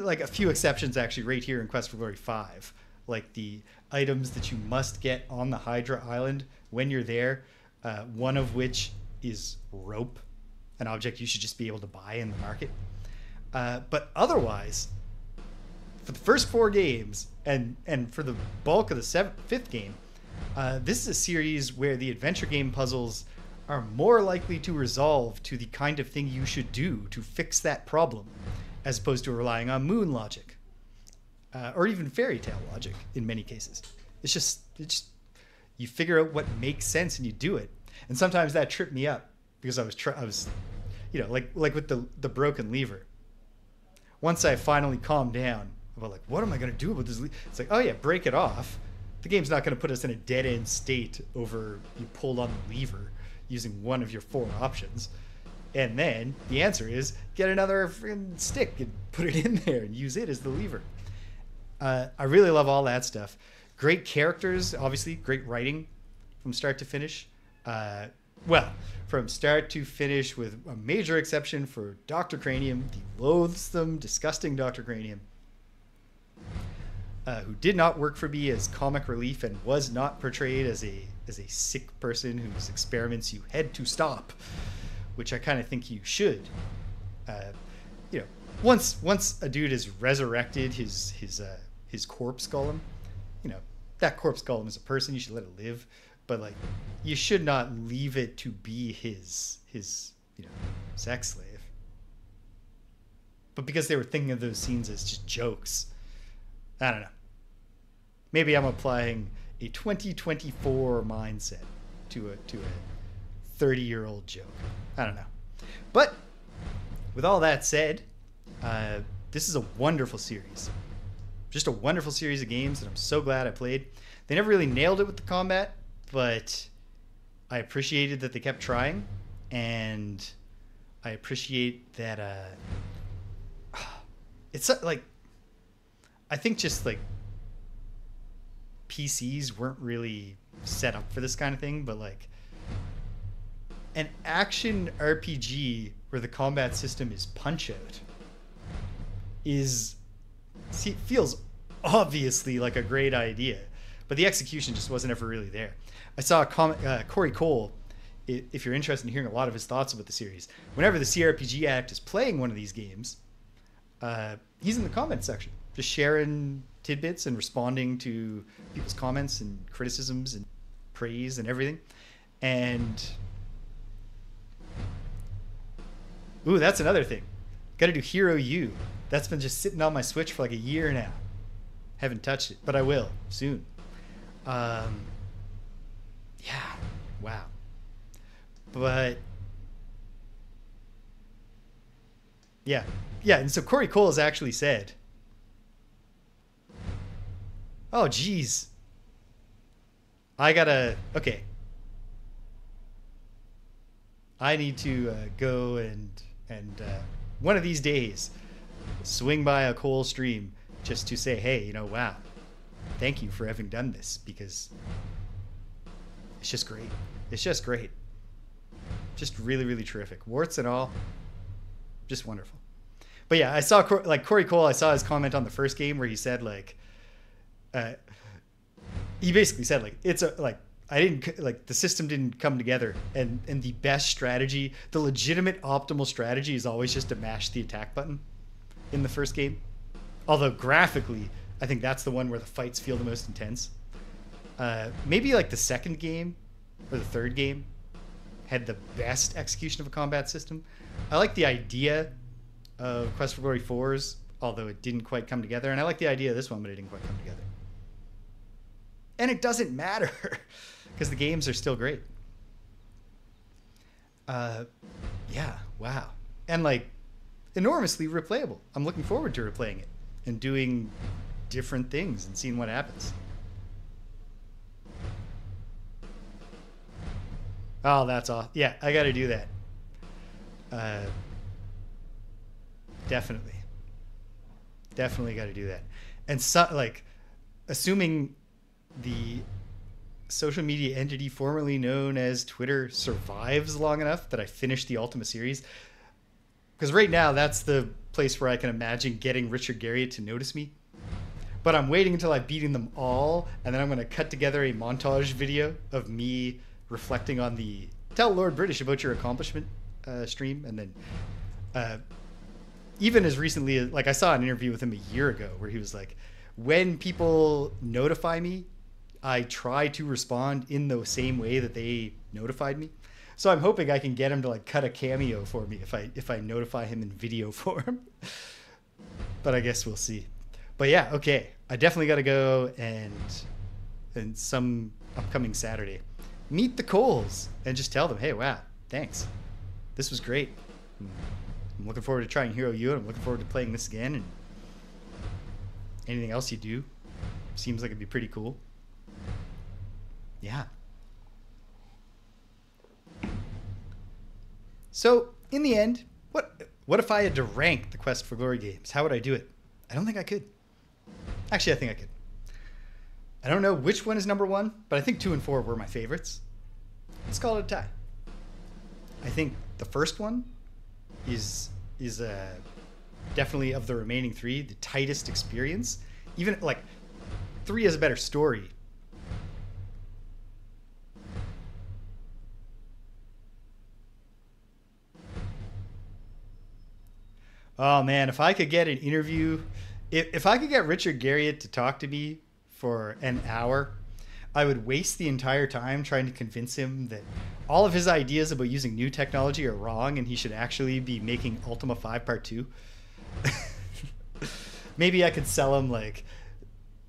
like a few exceptions actually, right here in Quest for Glory Five, like the items that you must get on the Hydra Island when you're there. Uh, one of which is rope, an object you should just be able to buy in the market. Uh, but otherwise, for the first four games and and for the bulk of the seventh, fifth game, uh, this is a series where the adventure game puzzles are more likely to resolve to the kind of thing you should do to fix that problem, as opposed to relying on moon logic, uh, or even fairy tale logic in many cases. It's just it's just you figure out what makes sense and you do it. And sometimes that tripped me up because I was try- I was, you know, like like with the the broken lever. Once I finally calmed down about like what am I gonna do with this? Le-? It's like oh yeah, break it off. The game's not gonna put us in a dead end state over you pulled on the lever using one of your four options. And then the answer is get another stick and put it in there and use it as the lever. Uh, I really love all that stuff. Great characters, obviously, great writing from start to finish. Uh, well, from start to finish, with a major exception for Dr. Cranium, the loathsome, disgusting Dr. Cranium, uh, who did not work for me as comic relief and was not portrayed as a as a sick person whose experiments you had to stop, which I kind of think you should. Uh, you know, once once a dude has resurrected his his uh, his corpse golem, you know that corpse golem is a person. You should let it live, but like you should not leave it to be his his you know sex slave. But because they were thinking of those scenes as just jokes, I don't know. Maybe I'm applying a 2024 mindset to a to a 30 year old joke. I don't know. But with all that said, uh, this is a wonderful series. Just a wonderful series of games that I'm so glad I played. They never really nailed it with the combat, but I appreciated that they kept trying, and I appreciate that. Uh, it's uh, like I think just like PCs weren't really set up for this kind of thing, but like an action RPG where the combat system is punch out is see, feels obviously like a great idea, but the execution just wasn't ever really there. I saw a comment, uh, Corey Cole. If you're interested in hearing a lot of his thoughts about the series, whenever the CRPG Addict is playing one of these games, uh, he's in the comments section, just sharing tidbits and responding to people's comments and criticisms and praise and everything. And ooh, that's another thing. Got to do Hero U. That's been just sitting on my Switch for like a year now. Haven't touched it, but I will soon. Um, yeah, wow. But yeah, yeah. And so Corey Cole has actually said, "Oh, geez, I gotta okay. I need to uh, go and and uh, one of these days swing by a Cole stream just to say, hey, you know, wow, thank you for having done this because it's just great. It's just great. Just really, really terrific. Warts and all, just wonderful. But yeah, I saw like Corey Cole. I saw his comment on the first game where he said like, uh, he basically said like it's a like I didn't like the system didn't come together and and the best strategy, the legitimate optimal strategy is always just to mash the attack button in the first game. Although graphically, I think that's the one where the fights feel the most intense. Uh, maybe like the second game or the third game had the best execution of a combat system. I like the idea of Quest for Glory 4's, although it didn't quite come together. And I like the idea of this one, but it didn't quite come together. And it doesn't matter because the games are still great. Uh, yeah, wow. And like enormously replayable. I'm looking forward to replaying it and doing different things and seeing what happens. Oh, that's awesome. Yeah, I got to do that. Uh, definitely. Definitely got to do that. And so, like, assuming the social media entity formerly known as Twitter survives long enough that I finish the Ultima series. Because right now, that's the place where I can imagine getting Richard Garriott to notice me. But I'm waiting until I've beaten them all, and then I'm going to cut together a montage video of me reflecting on the Tell Lord British about your accomplishment uh, stream, and then uh, even as recently as like I saw an interview with him a year ago where he was like, when people notify me, I try to respond in the same way that they notified me. So I'm hoping I can get him to like cut a cameo for me if I if I notify him in video form. but I guess we'll see. But yeah, okay. I definitely got to go and and some upcoming Saturday meet the Coles and just tell them, "Hey, wow, thanks. This was great. I'm looking forward to trying Hero U and I'm looking forward to playing this again and anything else you do seems like it'd be pretty cool." Yeah. So, in the end, what what if I had to rank the Quest for Glory games? How would I do it? I don't think I could. Actually, I think I could. I don't know which one is number one, but I think two and four were my favorites. Let's call it a tie. I think the first one is is uh, definitely of the remaining three the tightest experience. Even like three has a better story. Oh man, if I could get an interview, if, if I could get Richard Garriott to talk to me for an hour, I would waste the entire time trying to convince him that all of his ideas about using new technology are wrong and he should actually be making Ultima 5 Part 2. Maybe I could sell him like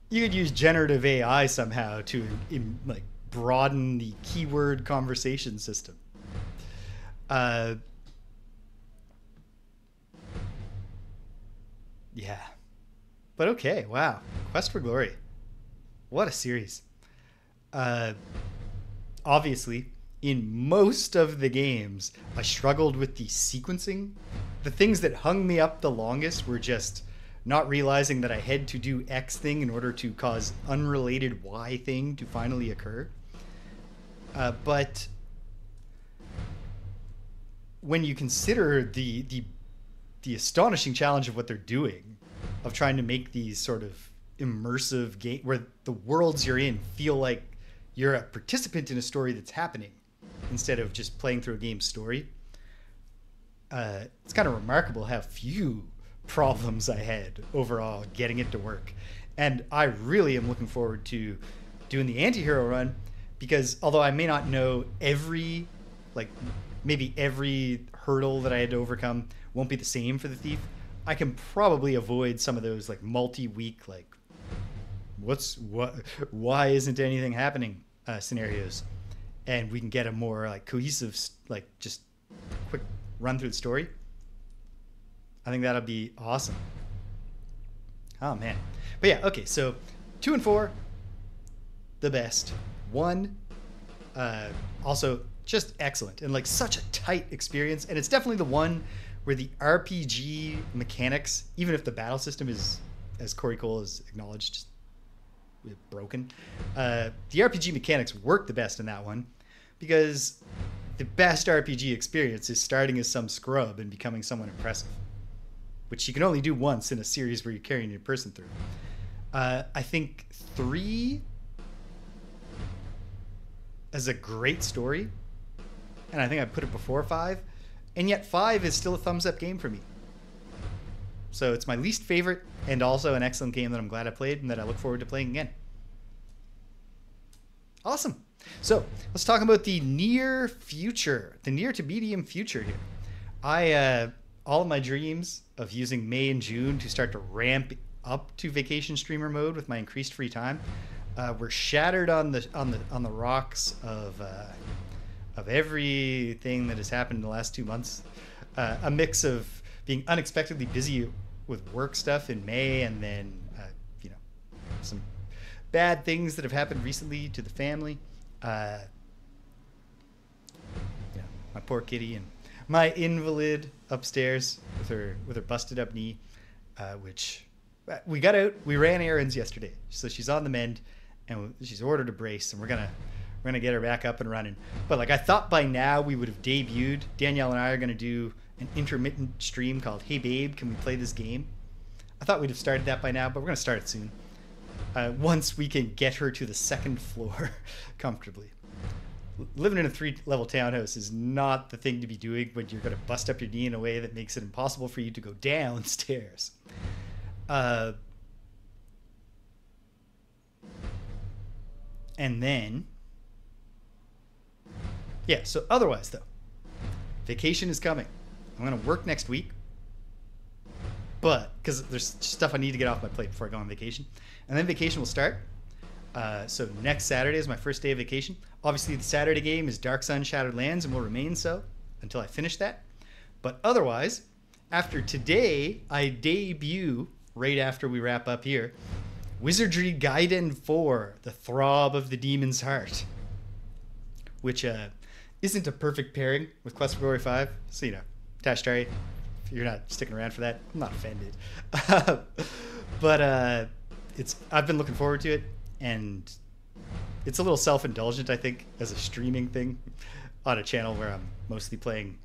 you could use generative AI somehow to in, like broaden the keyword conversation system. Uh, yeah. But okay, wow. Quest for Glory. What a series. Uh, obviously, in most of the games, I struggled with the sequencing. The things that hung me up the longest were just not realizing that I had to do X thing in order to cause unrelated Y thing to finally occur. Uh, but when you consider the the the astonishing challenge of what they're doing, of trying to make these sort of immersive game where the worlds you're in feel like you're a participant in a story that's happening instead of just playing through a game story. Uh, it's kind of remarkable how few problems I had overall getting it to work. And I really am looking forward to doing the anti-hero run because although I may not know every like maybe every hurdle that I had to overcome won't be the same for the thief, I can probably avoid some of those like multi-week like what's what why isn't anything happening uh, scenarios? And we can get a more like cohesive like just quick run through the story. I think that'll be awesome. Oh man. But yeah okay so two and four the best. One uh, also just excellent and like such a tight experience. And it's definitely the one where the rpg mechanics even if the battle system is as corey cole has acknowledged broken. Uh, the RPG mechanics work the best in that one because the best RPG experience is starting as some scrub and becoming someone impressive, which you can only do once in a series where you're carrying a person through. Uh, I think three is a great story, and I think I put it before five, and yet five is still a thumbs up game for me. So it's my least favorite and also an excellent game that I'm glad I played and that I look forward to playing again. Awesome. So let's talk about the near future, the near to medium future here. I uh, all of my dreams of using May and June to start to ramp up to vacation streamer mode with my increased free time uh, were shattered on the on the on the rocks of uh, of everything that has happened in the last two months. Uh, a mix of being unexpectedly busy with work stuff in May, and then uh, you know some bad things that have happened recently to the family. Uh, my poor kitty, and my invalid upstairs with her with her busted up knee, uh, which uh, we got out. We ran errands yesterday, so she's on the mend, and she's ordered a brace, and we're gonna we're gonna get her back up and running. But like I thought by now we would have debuted. Danielle and I are gonna do an intermittent stream called "Hey Babe, Can We Play This Game?" I thought we'd have started that by now, but we're gonna start it soon. Uh, once we can get her to the second floor comfortably living in a three level townhouse is not the thing to be doing when you're going to bust up your knee in a way that makes it impossible for you to go downstairs. Uh, and then, yeah, so otherwise, though, vacation is coming. I'm to work next week, but because there's stuff I need to get off my plate before I go on vacation. And then vacation will start. Uh, so next Saturday is my first day of vacation. Obviously, the Saturday game is Dark Sun Shattered Lands and will remain so until I finish that. But otherwise, after today, I debut right after we wrap up here Wizardry Gaiden 4, The Throb of the Demon's Heart, which uh, isn't a perfect pairing with Quest for Glory 5. So, you know, Tashtari, if you're not sticking around for that, I'm not offended. but uh, it's I've been looking forward to it, and it's a little self-indulgent, I think, as a streaming thing on a channel where I'm mostly playing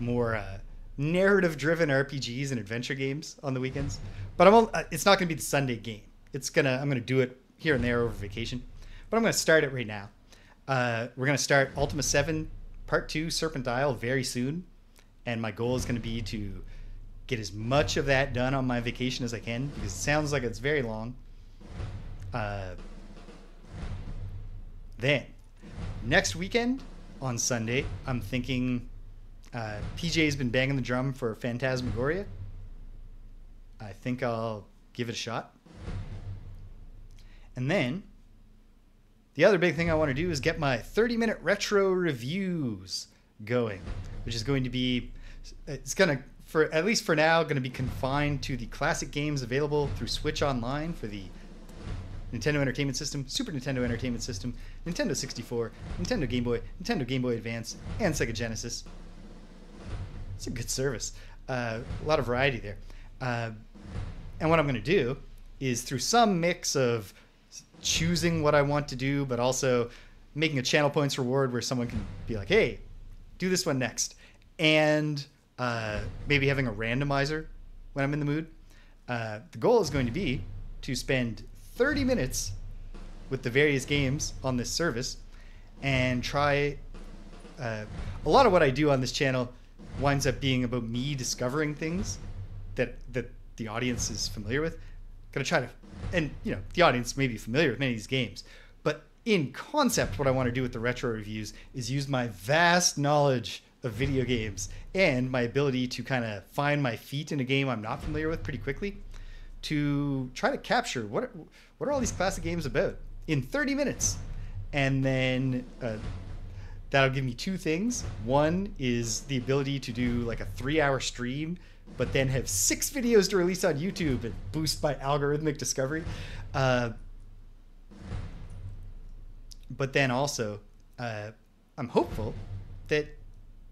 more uh, narrative-driven RPGs and adventure games on the weekends. But I'm all, uh, it's not going to be the Sunday game. It's gonna I'm gonna do it here and there over vacation, but I'm gonna start it right now. Uh, we're gonna start Ultima Seven Part Two Serpent Isle very soon, and my goal is gonna be to get as much of that done on my vacation as I can because it sounds like it's very long. Uh, then, next weekend on Sunday, I'm thinking uh, PJ's been banging the drum for Phantasmagoria. I think I'll give it a shot. And then, the other big thing I want to do is get my 30 minute retro reviews going, which is going to be, it's to, for at least for now, to be confined to the classic games available through Switch Online for the Nintendo Entertainment System, Super Nintendo Entertainment System, Nintendo 64, Nintendo Game Boy, Nintendo Game Boy Advance, and Sega Genesis. It's a good service. Uh, a lot of variety there. Uh, and what I'm going to do is through some mix of choosing what I want to do, but also making a channel points reward where someone can be like, hey, do this one next. And uh, maybe having a randomizer when I'm in the mood. Uh, the goal is going to be to spend 30 minutes with the various games on this service and try. Uh, a lot of what I do on this channel winds up being about me discovering things that that the audience is familiar with. Gonna try to, and you know, the audience may be familiar with many of these games, but in concept, what I want to do with the retro reviews is use my vast knowledge of video games and my ability to kind of find my feet in a game I'm not familiar with pretty quickly to try to capture what are, what are all these classic games about in 30 minutes. And then uh, that'll give me two things. One is the ability to do like a three hour stream but then have six videos to release on youtube and boost my algorithmic discovery. Uh, but then also uh, i'm hopeful that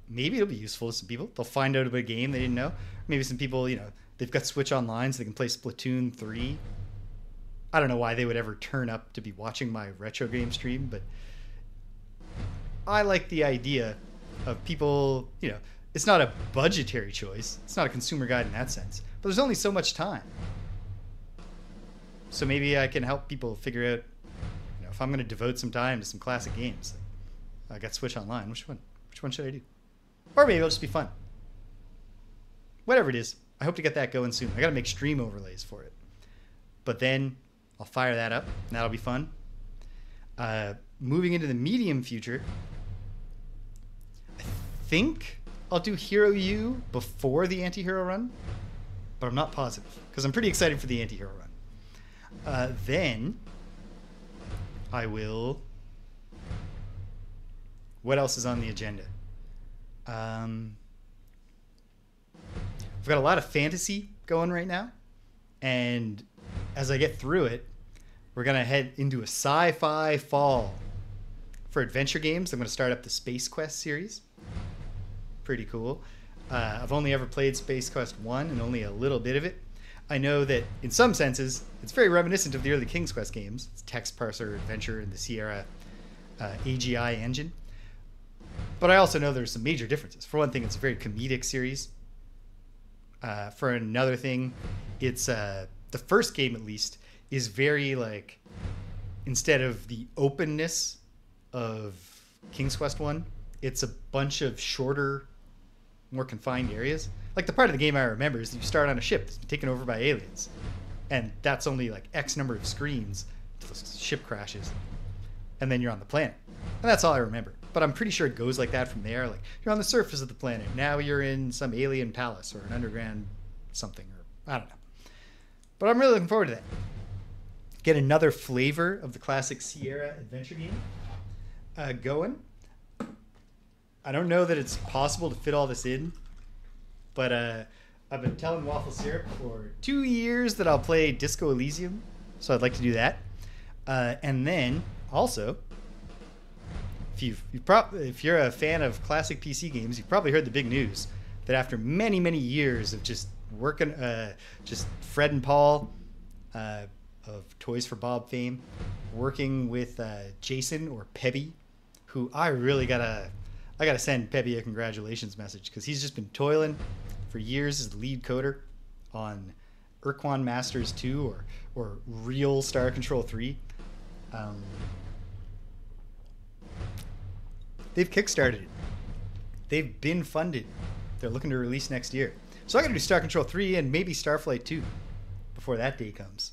maybe it'll be useful to some people they'll find out about a game they didn't know maybe some people you know they've got switch online so they can play splatoon 3 I don't know why they would ever turn up to be watching my retro game stream, but I like the idea of people, you know, it's not a budgetary choice. It's not a consumer guide in that sense. But there's only so much time. So maybe I can help people figure out, you know, if I'm going to devote some time to some classic games. I got Switch Online. Which one? Which one should I do? Or maybe it'll just be fun. Whatever it is, I hope to get that going soon. I got to make stream overlays for it. But then I'll fire that up. That'll be fun. Uh, moving into the medium future, I think I'll do Hero U before the anti-hero run, but I'm not positive because I'm pretty excited for the anti-hero run. Uh, then I will. What else is on the agenda? Um, I've got a lot of fantasy going right now, and as I get through it, we're gonna head into a sci-fi fall for adventure games. I'm gonna start up the Space Quest series. pretty cool. Uh, I've only ever played Space Quest 1 and only a little bit of it. I know that in some senses, it's very reminiscent of the early King's Quest games. It's text parser adventure in the Sierra uh, AGI engine. But I also know there's some major differences. For one thing, it's a very comedic series. Uh, for another thing, it's uh, the first game at least is very like instead of the openness of King's Quest One, it's a bunch of shorter, more confined areas. Like the part of the game I remember is you start on a ship that's been taken over by aliens, and that's only like X number of screens until the ship crashes, and then you're on the planet, and that's all I remember. But I'm pretty sure it goes like that from there. Like you're on the surface of the planet, now you're in some alien palace or an underground something, or I don't know. But I'm really looking forward to that. Get another flavor of the classic Sierra adventure game uh, going. I don't know that it's possible to fit all this in, but uh, I've been telling Waffle Syrup for two years that I'll play Disco Elysium, so I'd like to do that. Uh, and then also, if you've, you prob- if you're a fan of classic PC games, you've probably heard the big news that after many many years of just working, uh, just Fred and Paul uh, of Toys for Bob fame, working with uh, Jason or Pebby, who I really gotta, I gotta send Pebby a congratulations message because he's just been toiling for years as the lead coder on Ur-Quan Masters 2 or or real Star Control 3. Um, they've kickstarted it. They've been funded. They're looking to release next year. So I got to do Star Control 3 and maybe Starflight 2 before that day comes.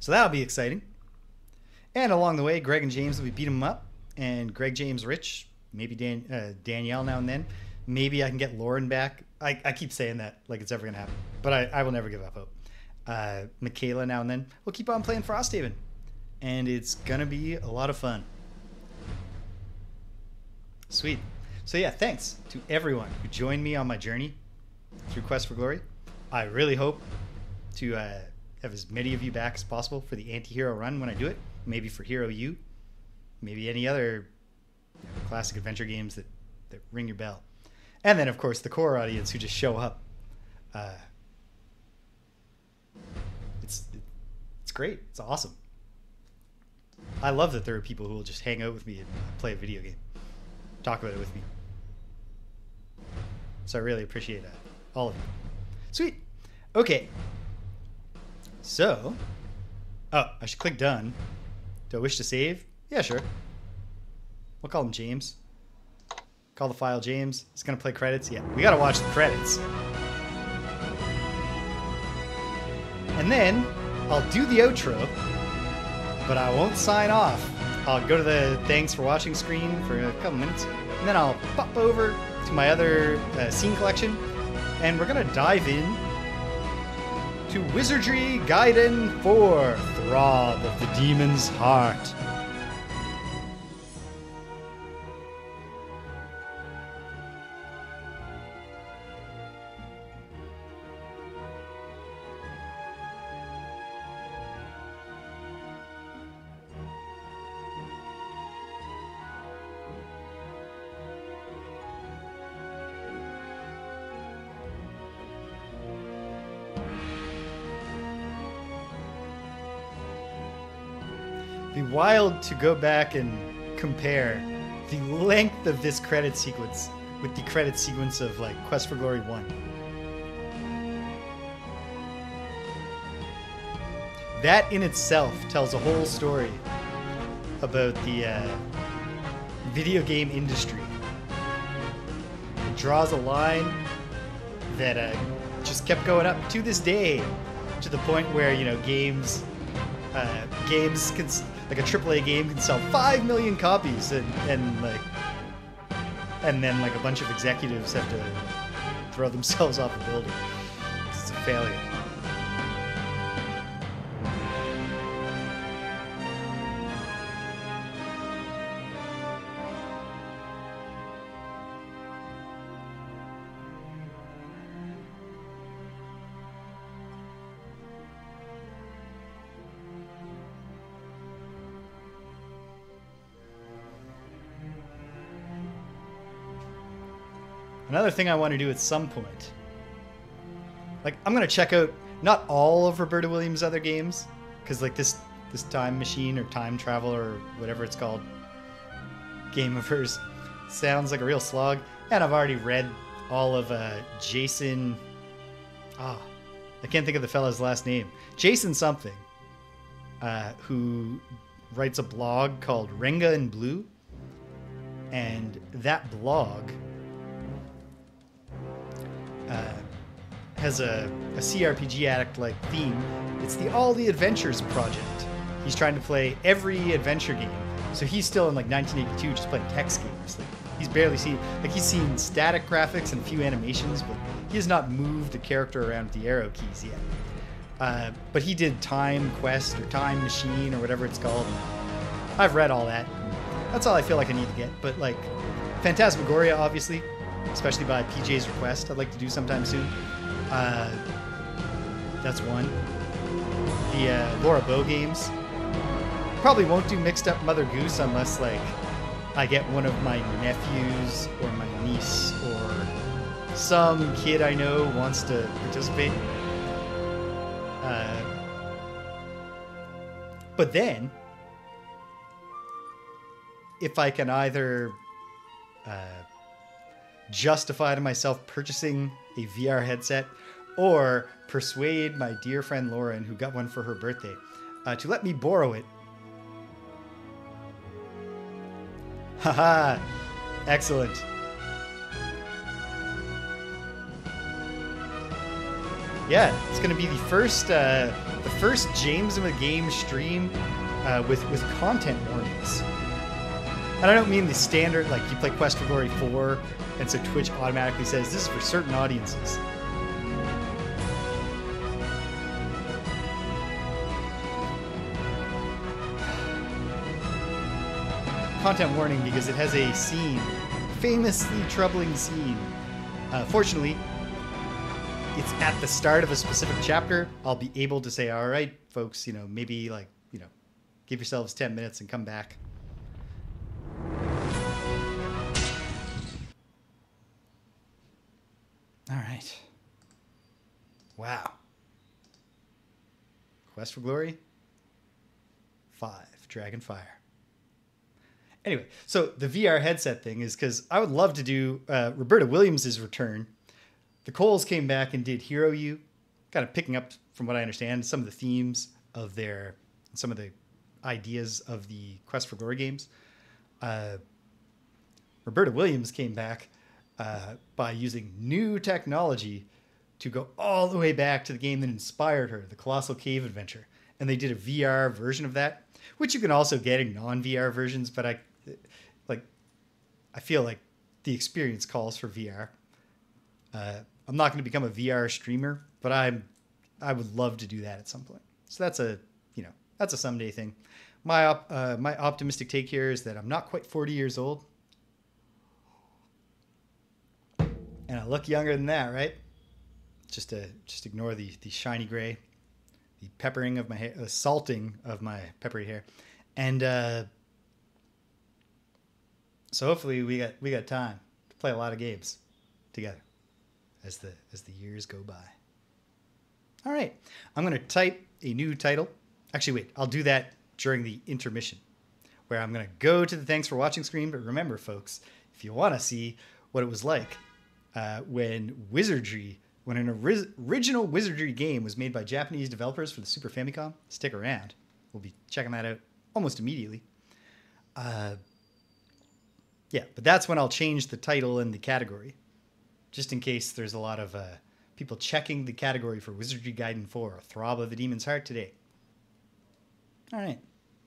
So that'll be exciting. And along the way, Greg and James will be beating them up, and Greg, James, Rich, maybe Dan, uh, Danielle now and then. Maybe I can get Lauren back. I, I keep saying that like it's ever to happen, but I, I will never give up hope. Uh, Michaela now and then. We'll keep on playing Frosthaven, and it's to be a lot of fun. Sweet. So yeah, thanks to everyone who joined me on my journey through Quest for Glory. I really hope to uh, have as many of you back as possible for the anti-hero run when I do it. Maybe for Hero U, maybe any other you know, classic adventure games that, that ring your bell. And then, of course, the core audience who just show up. Uh, it's it's great. It's awesome. I love that there are people who will just hang out with me and play a video game, talk about it with me. So I really appreciate that, all of you. Sweet. Okay. So, oh, I should click done. Do I wish to save? Yeah, sure. We'll call him James. Call the file James. It's gonna play credits. Yeah, we gotta watch the credits. And then I'll do the outro, but I won't sign off. I'll go to the thanks for watching screen for a couple minutes, and then I'll pop over to my other uh, scene collection, and we're gonna dive in to Wizardry Gaiden 4 Throb of the Demon's Heart. Wild to go back and compare the length of this credit sequence with the credit sequence of like Quest for Glory 1. That in itself tells a whole story about the uh, video game industry. It draws a line that uh, just kept going up to this day, to the point where you know games uh, games can s- like a AAA game can sell five million copies and, and like and then like a bunch of executives have to throw themselves off a building. it's a failure. Another thing I want to do at some point. Like I'm gonna check out not all of Roberta Williams' other games, because like this this time machine or time travel or whatever it's called game of hers sounds like a real slog. And I've already read all of uh, Jason. Ah, I can't think of the fella's last name. Jason something, uh, who writes a blog called Renga in Blue, and that blog uh, has a, a CRPG addict like theme. It's the All the Adventures project. He's trying to play every adventure game. So he's still in like 1982, just playing text games. Like he's barely seen like he's seen static graphics and a few animations, but he has not moved a character around the arrow keys yet. Uh, but he did Time Quest or Time Machine or whatever it's called. I've read all that. That's all I feel like I need to get. But like Phantasmagoria, obviously, especially by PJ's request, I'd like to do sometime soon. Uh, that's one. The uh, Laura Bow games. Probably won't do mixed up Mother Goose unless like I get one of my nephews or my niece or some kid I know wants to participate. Uh, but then, if I can either uh, justify to myself purchasing a VR headset or persuade my dear friend Lauren, who got one for her birthday, uh, to let me borrow it. Haha, excellent. Yeah, it's gonna be the first, uh, the first James of the Game stream uh, with with content warnings. And I don't mean the standard like you play Quest for Glory 4, and so Twitch automatically says this is for certain audiences. Content warning because it has a scene, famously troubling scene. Uh, fortunately, it's at the start of a specific chapter. I'll be able to say, all right, folks, you know, maybe like, you know, give yourselves 10 minutes and come back. All right. Wow. Quest for Glory? Five. Dragonfire. Anyway, so the VR headset thing is because I would love to do uh, Roberta Williams' return. The Coles came back and did Hero U, kind of picking up, from what I understand, some of the themes of their, some of the ideas of the Quest for Glory games. Uh, Roberta Williams came back uh, by using new technology to go all the way back to the game that inspired her, the Colossal Cave Adventure. And they did a VR version of that, which you can also get in non VR versions, but I like I feel like the experience calls for VR. Uh, I'm not going to become a VR streamer, but I'm I would love to do that at some point. So that's a you know that's a someday thing. My op, uh, my optimistic take here is that I'm not quite 40 years old, and I look younger than that, right? Just to just ignore the the shiny gray, the peppering of my hair, the salting of my peppery hair, and uh, so hopefully we got we got time to play a lot of games together as the as the years go by. All right, I'm to type a new title. Actually, wait, I'll do that during the intermission, where I'm going to go to the thanks for watching screen. But remember, folks, if you want to see what it was like uh, when Wizardry, when an ori- original Wizardry game was made by Japanese developers for the Super Famicom, stick around. We'll be checking that out almost immediately. Uh, yeah, but that's when I'll change the title and the category, just in case there's a lot of uh, people checking the category for Wizardry Gaiden 4, Throb of the Demon's Heart today. All right.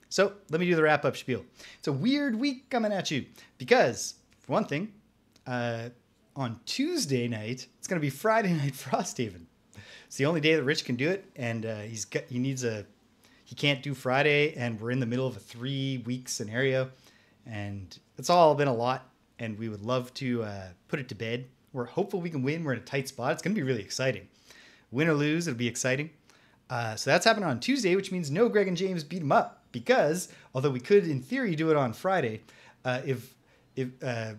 So let me do the wrap up spiel. It's a weird week coming at you because, for one thing, uh, on Tuesday night, it's going to be Friday night Frosthaven. It's the only day that Rich can do it, and uh, he's got, he needs a he can't do Friday, and we're in the middle of a three week scenario, and it's all been a lot, and we would love to uh, put it to bed. We're hopeful we can win. We're in a tight spot. It's going to be really exciting. Win or lose, it'll be exciting. Uh, so that's happening on Tuesday, which means no Greg and James beat him up because although we could in theory do it on Friday, uh, if if uh,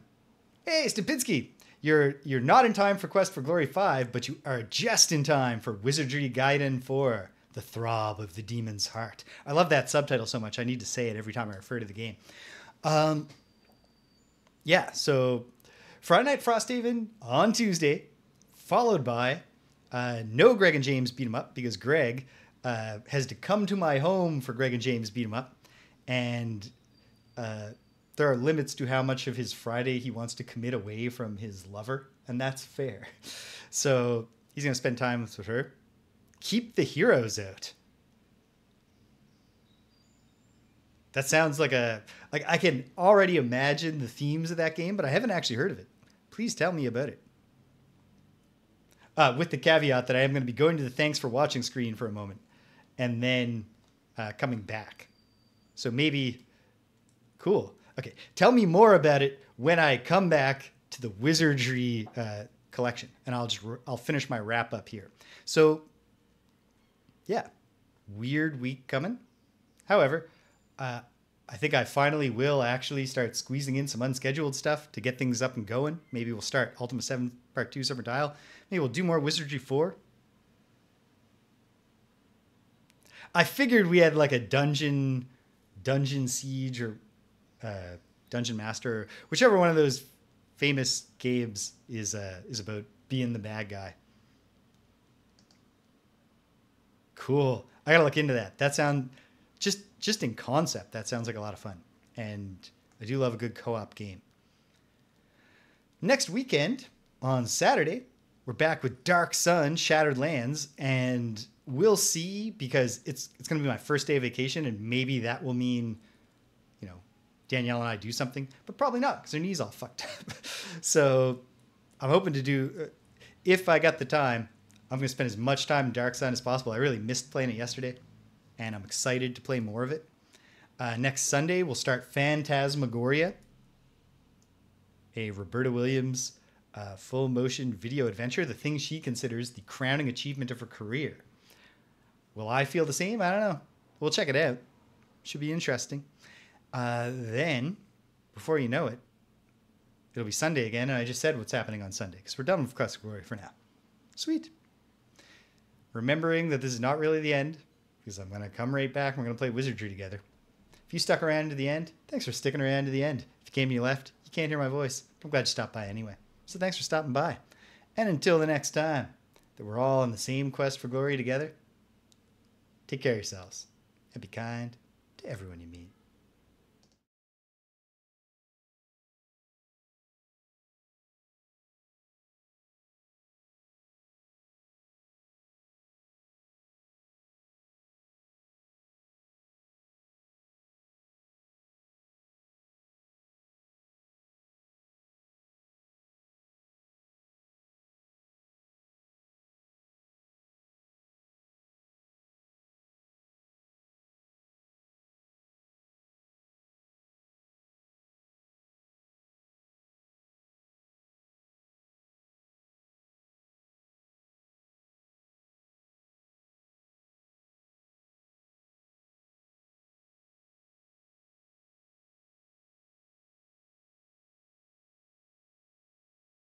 hey Stupinski, you're you're not in time for Quest for Glory 5, but you are just in time for Wizardry Gaiden 4, The Throb of the Demon's Heart. I love that subtitle so much. I need to say it every time I refer to the game. Um, yeah, so Friday Night Frosthaven on Tuesday, followed by uh, no Greg and James beat him up because Greg uh, has to come to my home for Greg and James beat him up, and uh, there are limits to how much of his Friday he wants to commit away from his lover, and that's fair. So he's gonna spend time with her. Keep the heroes out. That sounds like a like I can already imagine the themes of that game, but I haven't actually heard of it. Please tell me about it. Uh, with the caveat that I am going to be going to the thanks for watching screen for a moment, and then uh, coming back. So maybe, cool. Okay, tell me more about it when I come back to the wizardry uh, collection, and I'll just I'll finish my wrap up here. So, yeah, weird week coming. However, uh, I think I finally will actually start squeezing in some unscheduled stuff to get things up and going. Maybe we'll start Ultima 7 Part 2 Serpent Isle. Maybe we'll do more Wizardry 4. I figured we had like a dungeon, dungeon siege or uh, dungeon master, whichever one of those famous games is uh, is about being the bad guy. Cool. I gotta look into that. That sound just just in concept. That sounds like a lot of fun, and I do love a good co-op game. Next weekend on Saturday, we're back with Dark Sun Shattered Lands, and we'll see because it's it's going to be my first day of vacation, and maybe that will mean, you know, Danielle and I do something, but probably not because her knee's all fucked up. so I'm hoping to do, uh, if I got the time, I'm going to spend as much time in Dark Sun as possible. I really missed playing it yesterday, and I'm excited to play more of it. Uh, next Sunday, we'll start Phantasmagoria, a Roberta Williams uh, full motion video adventure, the thing she considers the crowning achievement of her career. Will I feel the same? I don't know. We'll check it out. Should be interesting. Uh, then, before you know it, it'll be Sunday again, and I just said what's happening on Sunday because we're done with for Glory for now. Sweet. Remembering that this is not really the end, because I'm going to come right back and we're going to play Wizardry together. If you stuck around to the end, thanks for sticking around to the end. If you came and you left, you can't hear my voice. I'm glad you stopped by anyway. So thanks for stopping by. And until the next time that we're all on the same quest for glory together, take care of yourselves and be kind to everyone you meet.